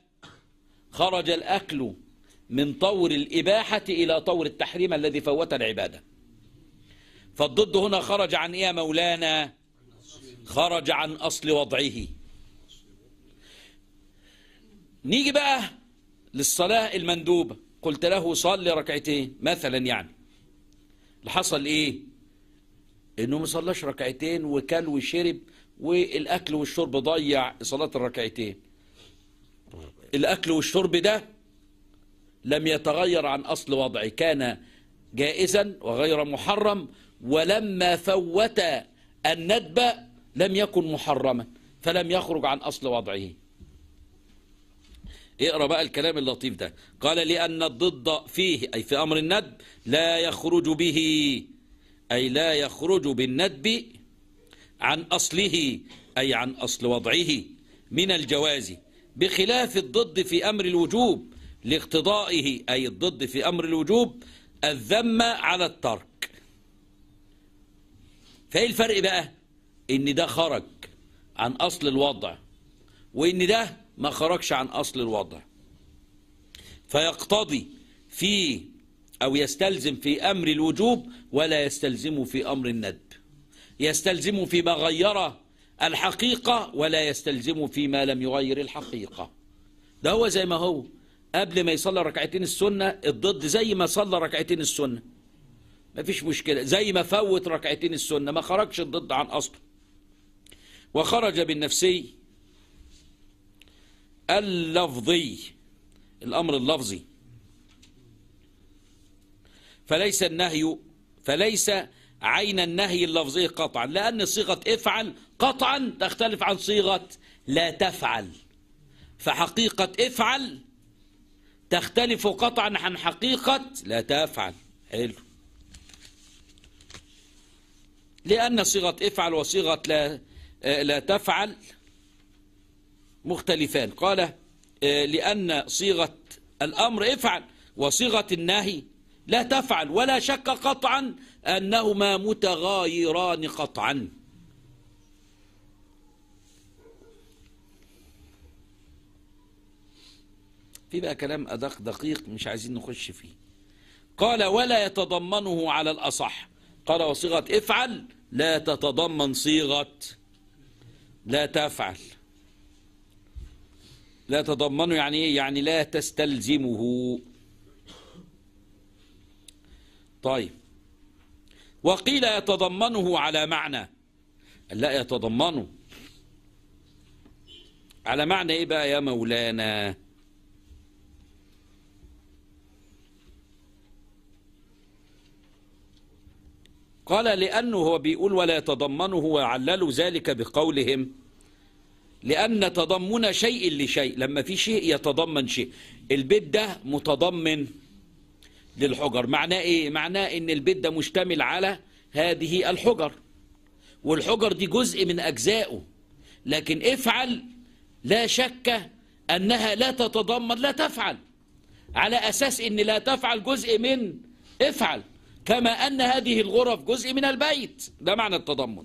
خرج الأكل من طور الإباحة إلى طور التحريم الذي فوت العبادة. فالضد هنا خرج عن إيه مولانا؟ خرج عن أصل وضعه. نيجي بقى للصلاة المندوبة. قلت له صلي ركعتين مثلا يعني. اللي حصل إيه؟ إنه ما صلاش ركعتين وكل وشرب والأكل والشرب ضيع صلاة الركعتين. الأكل والشرب ده لم يتغير عن أصل وضعه. كان جائزا وغير محرم ولما فوت الندب لم يكن محرما فلم يخرج عن أصل وضعه. اقرأ بقى الكلام اللطيف ده. قال لأن الضد فيه أي في أمر الندب لا يخرج به أي لا يخرج بالندب عن أصله أي عن أصل وضعه من الجواز. بخلاف الضد في أمر الوجوب لاقتضائه أي الضد في أمر الوجوب الذم على الترك. فإيه الفرق بقى؟ إن ده خرج عن أصل الوضع وإن ده ما خرجش عن أصل الوضع. فيقتضي في أو يستلزم في أمر الوجوب ولا يستلزم في أمر الندب. يستلزم فيما غير الحقيقة ولا يستلزم فيما لم يغير الحقيقة. ده هو زي ما هو. قبل ما يصلي ركعتين السنة الضد زي ما صلى ركعتين السنة. ما فيش مشكلة. زي ما فوت ركعتين السنة ما خرجش الضد عن أصله. وخرج بالنفسي اللفظي الأمر اللفظي. فليس النهي فليس عين النهي اللفظي قطعا لأن صيغة افعل قطعا تختلف عن صيغة لا تفعل. فحقيقة افعل تختلف قطعا عن حقيقة لا تفعل. حلو. لأن صيغة افعل وصيغة لا لا تفعل مختلفان. قال لأن صيغة الأمر افعل وصيغة النهي لا تفعل ولا شك قطعا أنهما متغايران قطعا. في بقى كلام أدق دقيق مش عايزين نخش فيه. قال ولا يتضمنه على الأصح. قال وصيغة افعل لا تتضمن صيغة لا تفعل. لا تضمنه يعني إيه؟ يعني لا تستلزمه. طيب. وقيل يتضمنه على معنى. لا يتضمنه. على معنى إيه بقى يا مولانا؟ قال لأنه هو بيقول ولا يتضمنه وعللوا ذلك بقولهم. لأن تضمن شيء لشيء. لما في شيء يتضمن شيء. البيت ده متضمن للحجر. معناه إيه؟ معناه إن البيت ده مشتمل على هذه الحجر. والحجر دي جزء من أجزائه. لكن افعل لا شك أنها لا تتضمن لا تفعل. على أساس إن لا تفعل جزء من افعل. كما أن هذه الغرف جزء من البيت. ده معنى التضمن.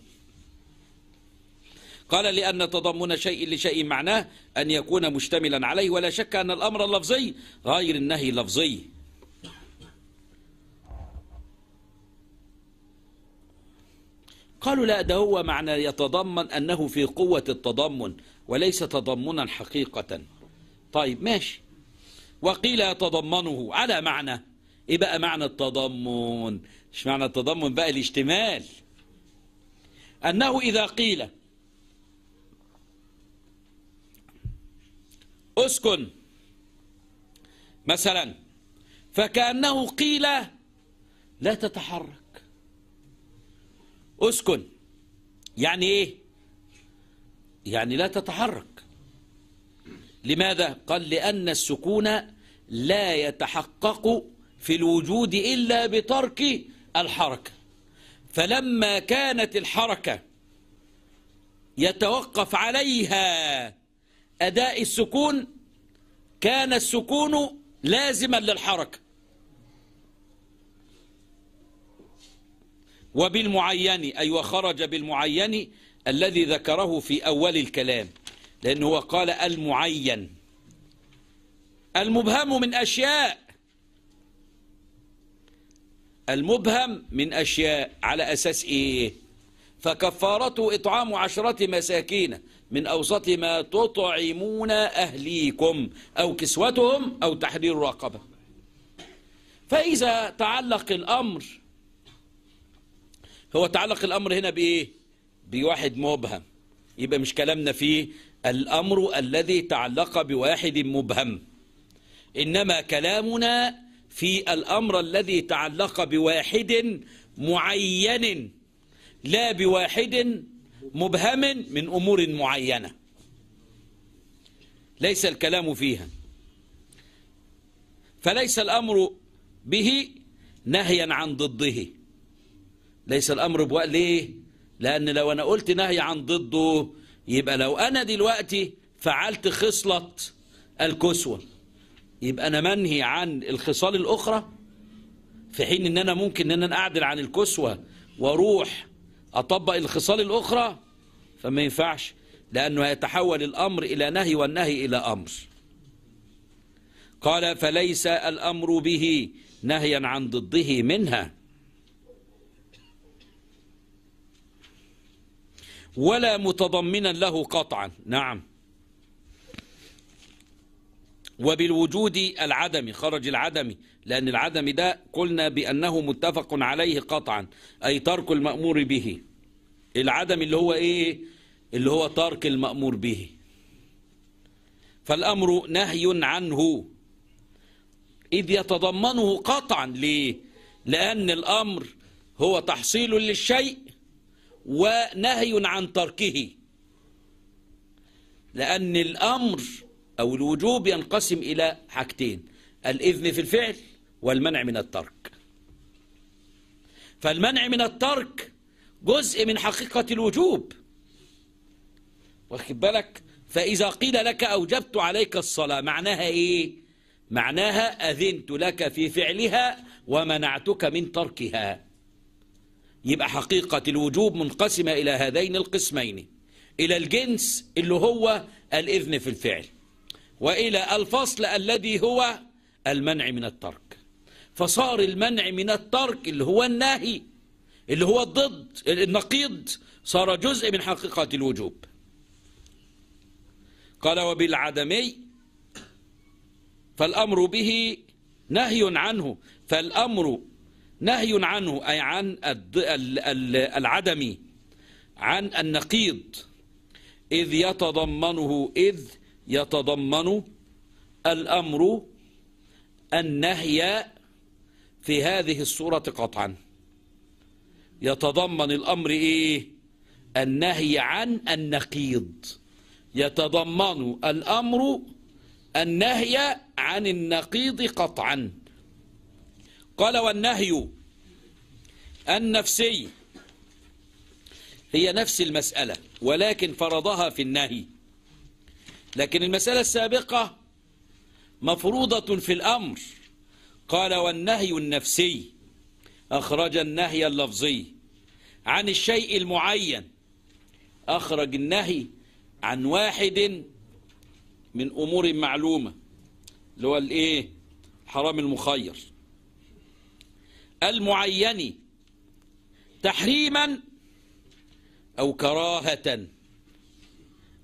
قال لأن تضمن شيء لشيء معناه أن يكون مشتملا عليه ولا شك أن الأمر اللفظي غير النهي اللفظي. قالوا لا ده هو معنى يتضمن أنه في قوة التضمن وليس تضمنا حقيقة. طيب ماشي. وقيل يتضمنه على معنى. إيه بقى معنى التضمن؟ مش معنى التضمن بقى؟ الاشتمال أنه إذا قيل أسكن. مثلا فكأنه قيل لا تتحرك. أسكن. يعني إيه؟ يعني لا تتحرك. لماذا؟ قال لأن السكون لا يتحقق في الوجود إلا بترك الحركة. فلما كانت الحركة يتوقف عليها أداء السكون كان السكون لازما للحركة. وبالمعين أي وخرج بالمعين الذي ذكره في أول الكلام لأنه هو قال المعين. المبهم من أشياء. المبهم من أشياء على أساس إيه؟ فكفارته إطعام عشرة مساكين. من أوسط ما تطعمون أهليكم أو كسوتهم أو تحرير رقبة. فإذا تعلق الأمر هو تعلق الأمر هنا بإيه؟ بواحد مبهم. يبقى مش كلامنا فيه الأمر الذي تعلق بواحد مبهم. إنما كلامنا في الأمر الذي تعلق بواحد معين لا بواحد مبهم من أمور معينة. ليس الكلام فيها. فليس الأمر به نهيا عن ضده. ليس الأمر بوقت ليه؟ لأن لو أنا قلت نهي عن ضده يبقى لو أنا دلوقتي فعلت خصلة الكسوة يبقى أنا منهي عن الخصال الأخرى في حين إن أنا ممكن إن أنا أعدل عن الكسوة وأروح أطبق الخصال الأخرى؟ فما ينفعش لأنه يتحول الأمر إلى نهي والنهي إلى أمر. قال فليس الأمر به نهيا عن ضده منها. ولا متضمنا له قطعا. نعم. وبالوجود العدمي خرج العدمي لأن العدم ده قلنا بأنه متفق عليه قطعا أي ترك المأمور به. العدم اللي هو إيه؟ اللي هو ترك المأمور به. فالأمر نهي عنه. إذ يتضمنه قطعا ليه؟ لأن الأمر هو تحصيل للشيء ونهي عن تركه. لأن الأمر أو الوجوب ينقسم إلى حاجتين الإذن في الفعل والمنع من الترك. فالمنع من الترك جزء من حقيقة الوجوب. واخد بالك؟ فإذا قيل لك أوجبت عليك الصلاة معناها إيه؟ معناها أذنت لك في فعلها ومنعتك من تركها. يبقى حقيقة الوجوب منقسمة إلى هذين القسمين إلى الجنس اللي هو الإذن في الفعل وإلى الفصل الذي هو المنع من الترك. فصار المنع من الترك اللي هو النهي اللي هو الضد النقيض. صار جزء من حقيقة الوجوب. قال وبالعدمي فالأمر به نهي عنه فالأمر نهي عنه أي عن العدم عن النقيض. إذ يتضمنه إذ يتضمن الأمر النهي في هذه الصورة قطعا. يتضمن الأمر إيه؟ النهي عن النقيض. يتضمن الأمر النهي عن النقيض قطعا. قال والنهي النفسي هي نفس المسألة ولكن فرضها في النهي. لكن المسألة السابقة مفروضة في الأمر. قال والنهي النفسي. أخرج النهي اللفظي عن الشيء المعين. أخرج النهي عن واحد من أمور معلومة اللي هو الإيه؟ حرام المخير. المعين تحريما أو كراهة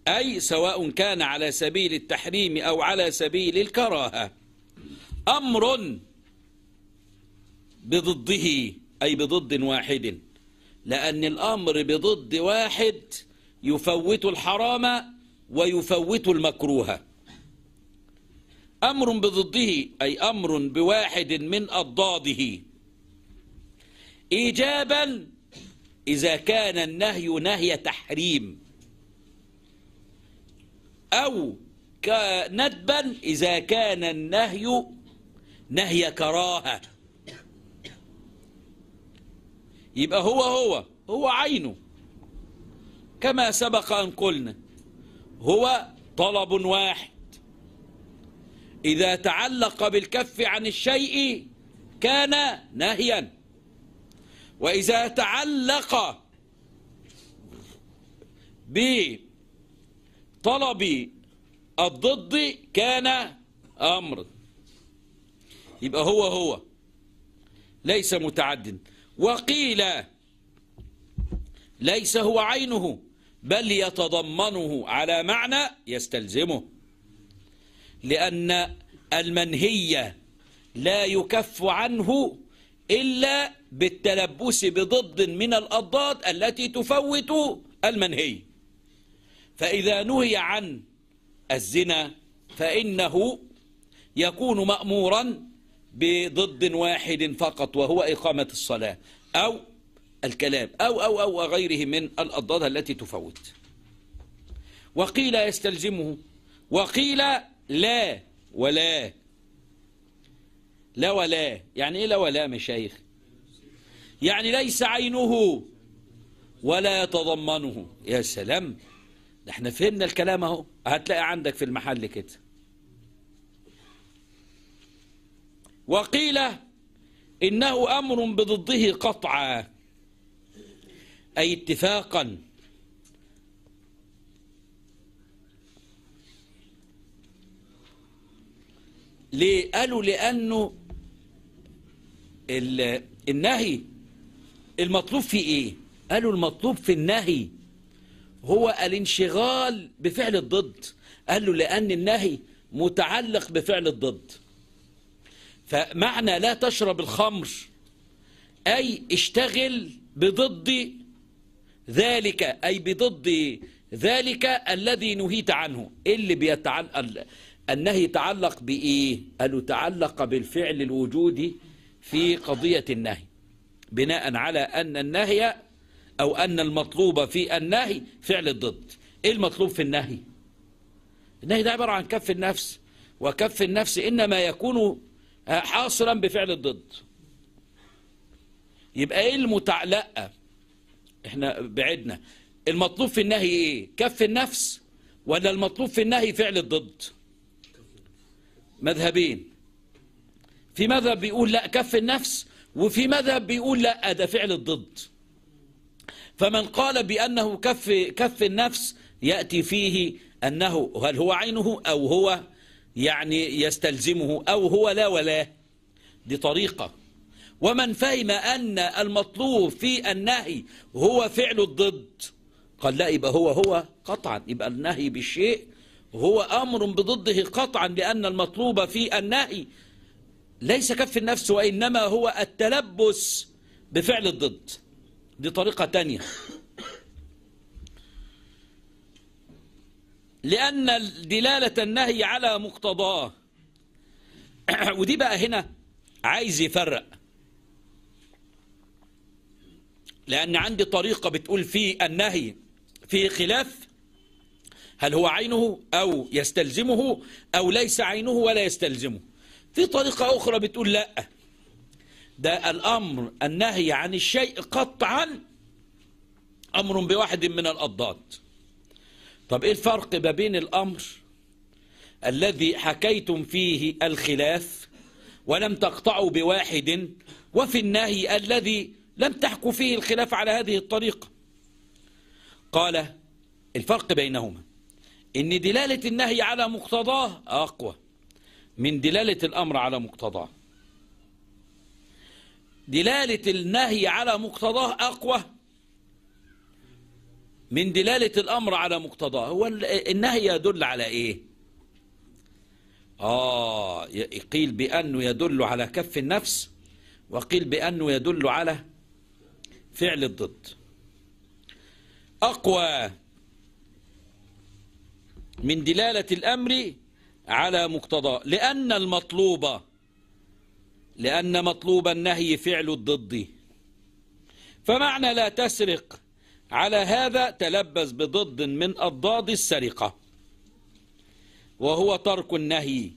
أي سواء كان على سبيل التحريم أو على سبيل الكراهة. أمر بضده أي بضد واحد. لأن الأمر بضد واحد يفوت الحرام ويفوت المكروه. أمر بضده أي أمر بواحد من أضداده. إيجابا إذا كان النهي نهي تحريم. أو ندبا إذا كان النهي نهي كراهة. يبقى هو هو هو عينه. كما سبق أن قلنا هو طلب واحد. إذا تعلق بالكف عن الشيء كان نهيا. وإذا تعلق بطلب الضد كان أمر. يبقى هو هو ليس متعد وقيل ليس هو عينه بل يتضمنه. على معنى يستلزمه. لأن المنهي لا يكف عنه إلا بالتلبس بضد من الأضداد التي تفوت المنهي. فإذا نهي عن الزنا فإنه يكون مأمورا بضد واحد فقط وهو إقامة الصلاة أو الكلام أو أو أو غيره من الأضداد التي تفوت. وقيل يستلزمه وقيل لا ولا. لا ولا. يعني إيه لا ولا مشايخ يعني ليس عينه ولا يتضمنه. يا سلام إحنا فهمنا الكلام أهو. هتلاقي عندك في المحل كده. وقيل إنه أمر بضده قطعا أي اتفاقا. ليه قالوا لأنه ال- النهي المطلوب في إيه؟ قالوا المطلوب في النهي هو الانشغال بفعل الضد. قالوا لأن النهي متعلق بفعل الضد. فمعنى لا تشرب الخمر أي اشتغل بضد ذلك أي بضد ذلك الذي نهيت عنه. اللي بيتعلق النهي يتعلق بإيه؟ قالوا تعلق بالفعل الوجودي في قضية النهي بناء على أن النهي أو أن المطلوب في النهي فعل الضد. إيه المطلوب في النهي؟ النهي ده عبارة عن كف النفس وكف النفس إنما يكون حاصلا بفعل الضد. يبقى إيه المتعلقة إحنا بعدنا. المطلوب في النهي إيه؟ كف النفس ولا المطلوب في النهي فعل الضد؟ مذهبين. في مذهب بيقول لا كف النفس وفي مذهب بيقول لا ده فعل الضد. فمن قال بأنه كف, كف النفس يأتي فيه أنه هل هو عينه أو هو يعني يستلزمه أو هو لا ولا دي طريقة ومن فهم أن المطلوب في النهي هو فعل الضد قال لا يبقى هو هو قطعا يبقى النهي بالشيء هو أمر بضده قطعا لأن المطلوب في النهي ليس كف النفس وإنما هو التلبس بفعل الضد دي طريقة تانية. لأن دلالة النهي على مقتضاه. ودي بقى هنا عايز يفرق. لأن عندي طريقة بتقول في النهي في خلاف هل هو عينه أو يستلزمه أو ليس عينه ولا يستلزمه. في طريقة أخرى بتقول لأ. ده الأمر النهي عن الشيء قطعا أمر بواحد من الأضداد. طب إيه الفرق ما بين الأمر الذي حكيتم فيه الخلاف ولم تقطعوا بواحد وفي النهي الذي لم تحكوا فيه الخلاف على هذه الطريقة؟ قال الفرق بينهما إن دلالة النهي على مقتضاه أقوى من دلالة الأمر على مقتضاه. دلالة النهي على مقتضاه أقوى من دلالة الأمر على مقتضاه. هو النهي يدل على إيه؟ آه قيل بأنه يدل على كف النفس وقيل بأنه يدل على فعل الضد. أقوى من دلالة الأمر على مقتضى لأن المطلوب لأن مطلوب النهي فعل الضد. فمعنى لا تسرق على هذا تلبس بضد من أضداد السرقة. وهو ترك النهي.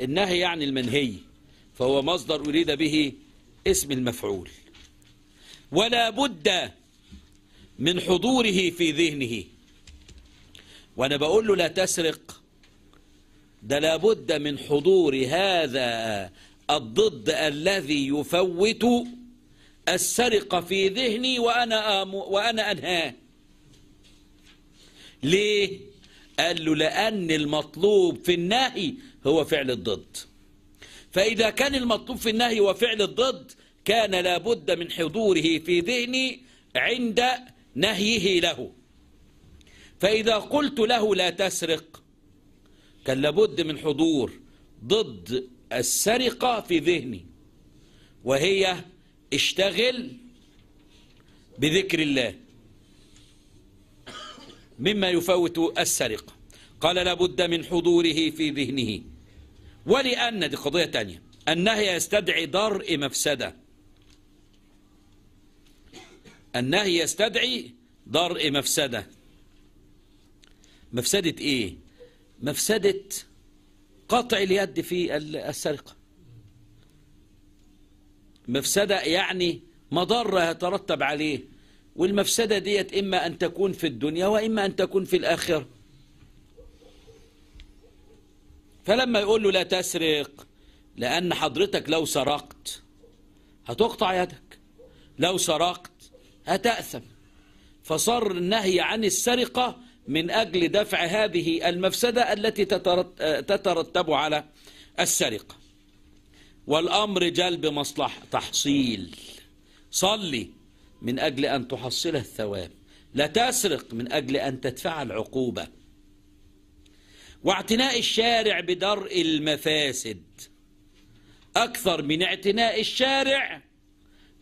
النهي يعني المنهي فهو مصدر أريد به اسم المفعول. ولا بد من حضوره في ذهنه. وأنا بقول له لا تسرق. ده لابد من حضور هذا الضد الذي يفوت السرقة في ذهني وأنا, آم وأنا أنهاه. ليه؟ قال له لأن المطلوب في النهي هو فعل الضد. فإذا كان المطلوب في النهي هو فعل الضد كان لابد من حضوره في ذهني عند نهيه له. فإذا قلت له لا تسرق كان لابد من حضور ضد السرقة في ذهني. وهي اشتغل بذكر الله. مما يفوت السرقة. قال لابد من حضوره في ذهنه. ولأن دي قضية تانية. النهي يستدعي درء مفسدة. النهي يستدعي درء مفسدة. مفسدة إيه؟ مفسدة قطع اليد في السرقة. مفسدة يعني مضرة يترتب عليه والمفسدة ديت إما أن تكون في الدنيا وإما أن تكون في الآخرة. فلما يقول له لا تسرق لأن حضرتك لو سرقت هتقطع يدك لو سرقت هتأثم. فصار النهي عن السرقة من أجل دفع هذه المفسدة التي تترت- تترتب على السرقة. والأمر جلب مصلحة تحصيل. صلي من أجل أن تحصل الثواب. لا تسرق من أجل أن تدفع العقوبة. واعتناء الشارع بدرء المفاسد. أكثر من اعتناء الشارع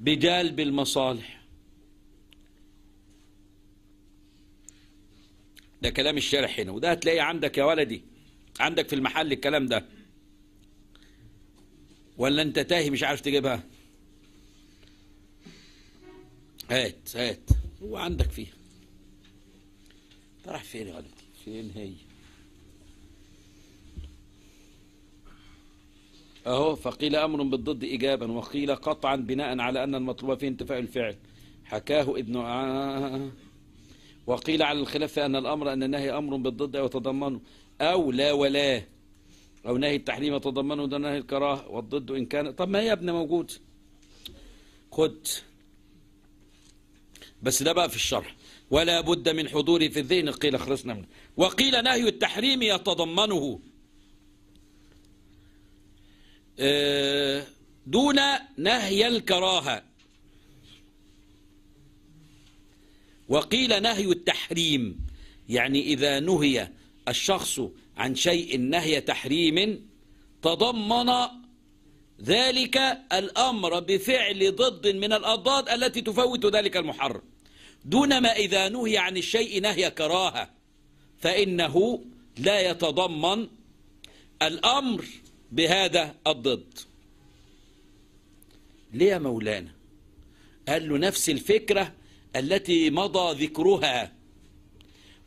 بجلب المصالح. ده كلام الشارع هنا وده هتلاقيه عندك يا ولدي. عندك في المحل الكلام ده. ولا انت تاهي مش عارف تجيبها؟ هات هات. هو عندك فيها رايح فين يا ولدي؟ فين هي؟ أهو فقيل أمر بالضد ايجابا وقيل قطعا بناء على أن المطلوب فيه انتفاء الفعل. حكاه ابن آه وقيل على الخلاف أن الأمر أن النهي أمر بالضد أو يتضمنه أو لا ولا. أو نهي التحريم يتضمنه ده نهي الكراهة والضد إن كان طب ما هي يا ابني موجود؟ خد. بس ده بقى في الشرح. ولا بد من حضوره في الذهن قيل خلصنا منه. وقيل نهي التحريم يتضمنه. آه، دون نهي الكراهة. وقيل نهي التحريم. يعني إذا نهي الشخص عن شيء نهي تحريم تضمن ذلك الأمر بفعل ضد من الأضداد التي تفوت ذلك المحرم دون ما إذا نهي عن الشيء نهي كراهة فإنه لا يتضمن الأمر بهذا الضد. ليه يا مولانا؟ قال له نفس الفكرة التي مضى ذكرها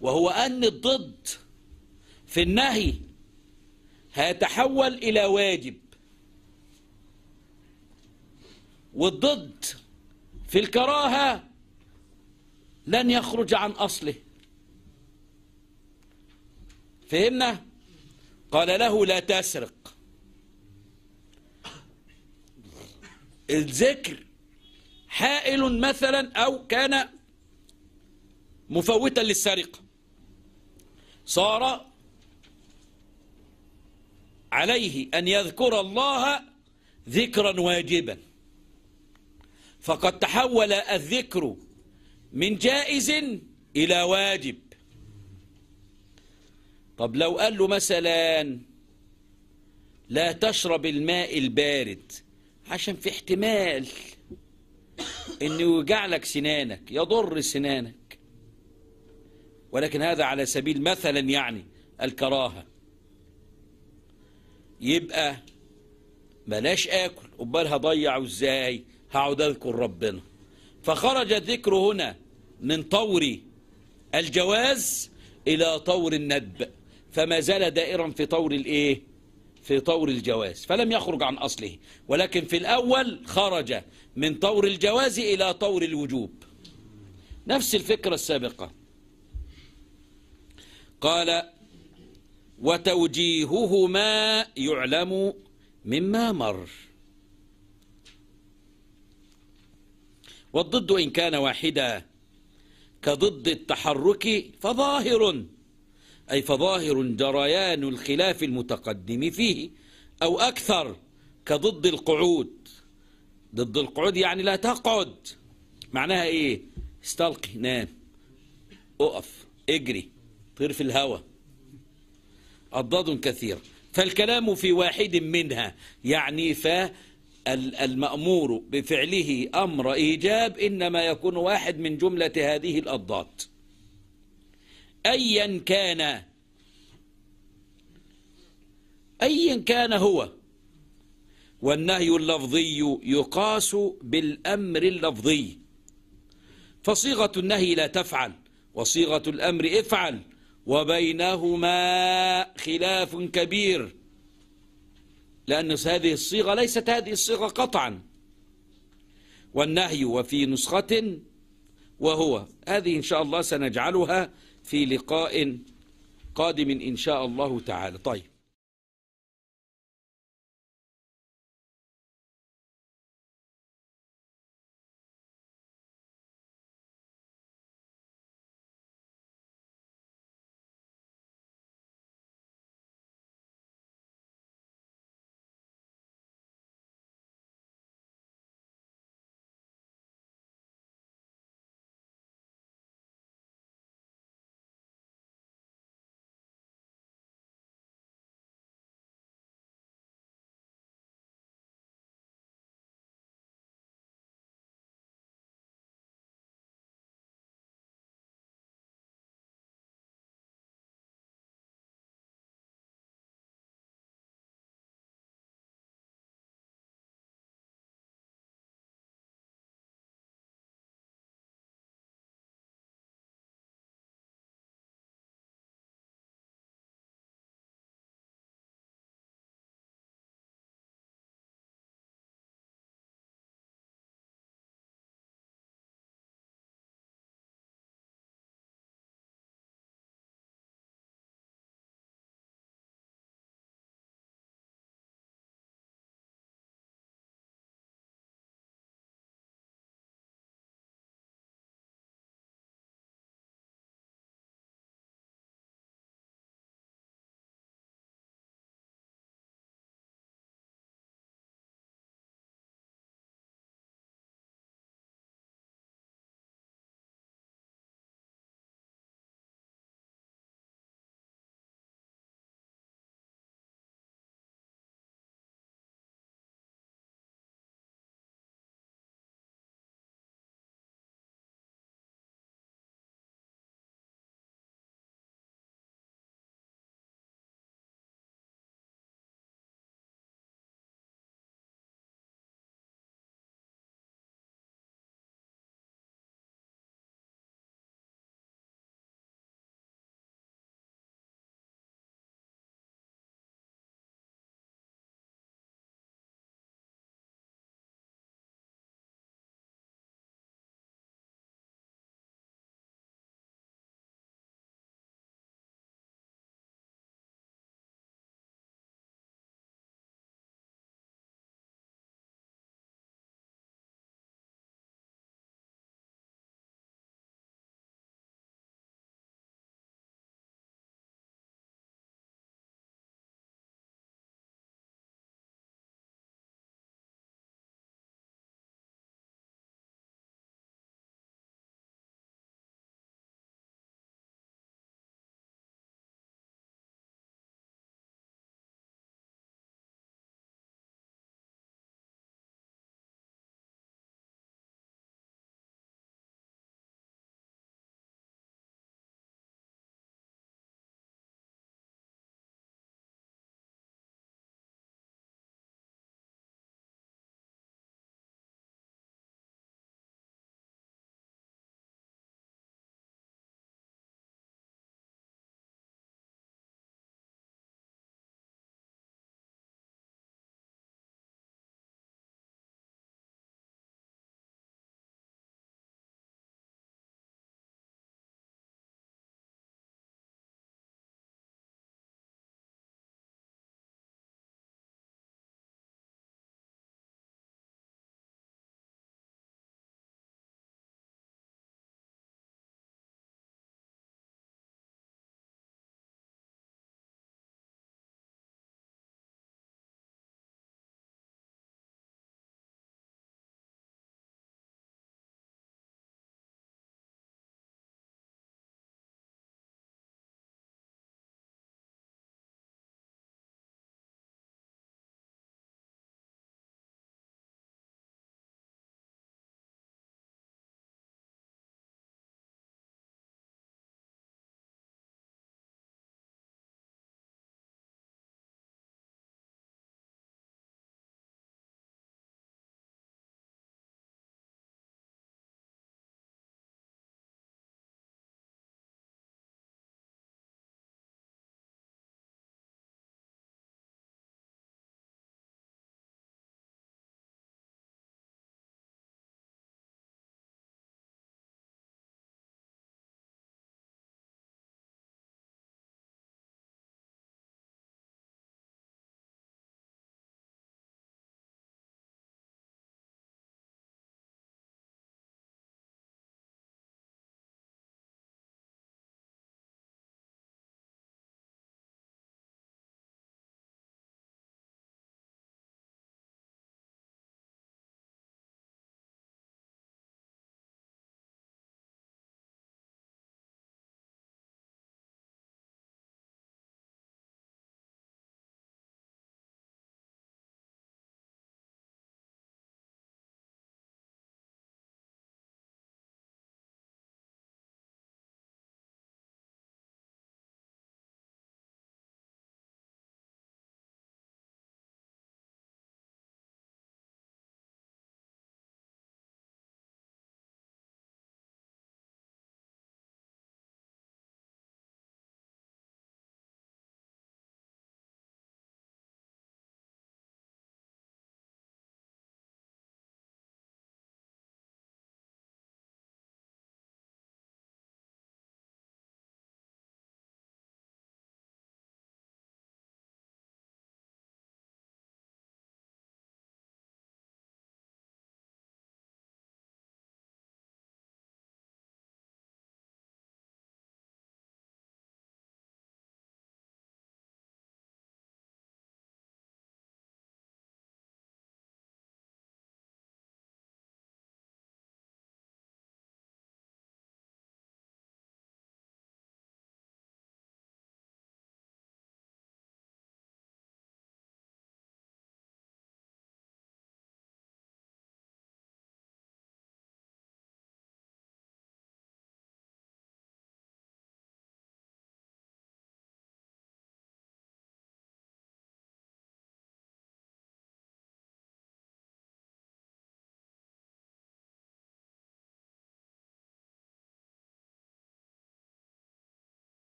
وهو أن الضد في النهي هيتحول إلى واجب. والضد في الكراهة لن يخرج عن أصله. فهمنا؟ قال له لا تسرق. الذكر حائل مثلا أو كان مفوتا للسرقة. صار عليه أن يذكر الله ذكرا واجبا. فقد تحول الذكر من جائز إلى واجب. طب لو قال له مثلا لا تشرب الماء البارد عشان في احتمال انه يوجع لك سنانك يضر سنانك. ولكن هذا على سبيل مثلا يعني الكراهة. يبقى بلاش آكل أمال هضيعه إزاي؟ هقعد أذكر ربنا. فخرج الذكر هنا من طور الجواز إلى طور الندب فما زال دائرا في طور الإيه؟ في طور الجواز فلم يخرج عن أصله. ولكن في الأول خرج من طور الجواز إلى طور الوجوب. نفس الفكرة السابقة. قال وتوجيههما يعلم مما مر. والضد إن كان واحدا كضد التحرك فظاهر أي فظاهر جريان الخلاف المتقدم فيه أو أكثر كضد القعود. ضد القعود يعني لا تقعد. معناها إيه؟ استلقي نام أقف اجري طير في الهواء أضداد كثيرة فالكلام في واحد منها يعني فالمأمور بفعله أمر إيجاب إنما يكون واحد من جملة هذه الأضداد. أيا كان أيا كان هو والنهي اللفظي يقاس بالأمر اللفظي. فصيغة النهي لا تفعل وصيغة الأمر افعل. وبينهما خلاف كبير لأن هذه الصيغة ليست هذه الصيغة قطعا. والنهي وفي نسخة وهو هذه إن شاء الله سنجعلها في لقاء قادم إن شاء الله تعالى. طيب.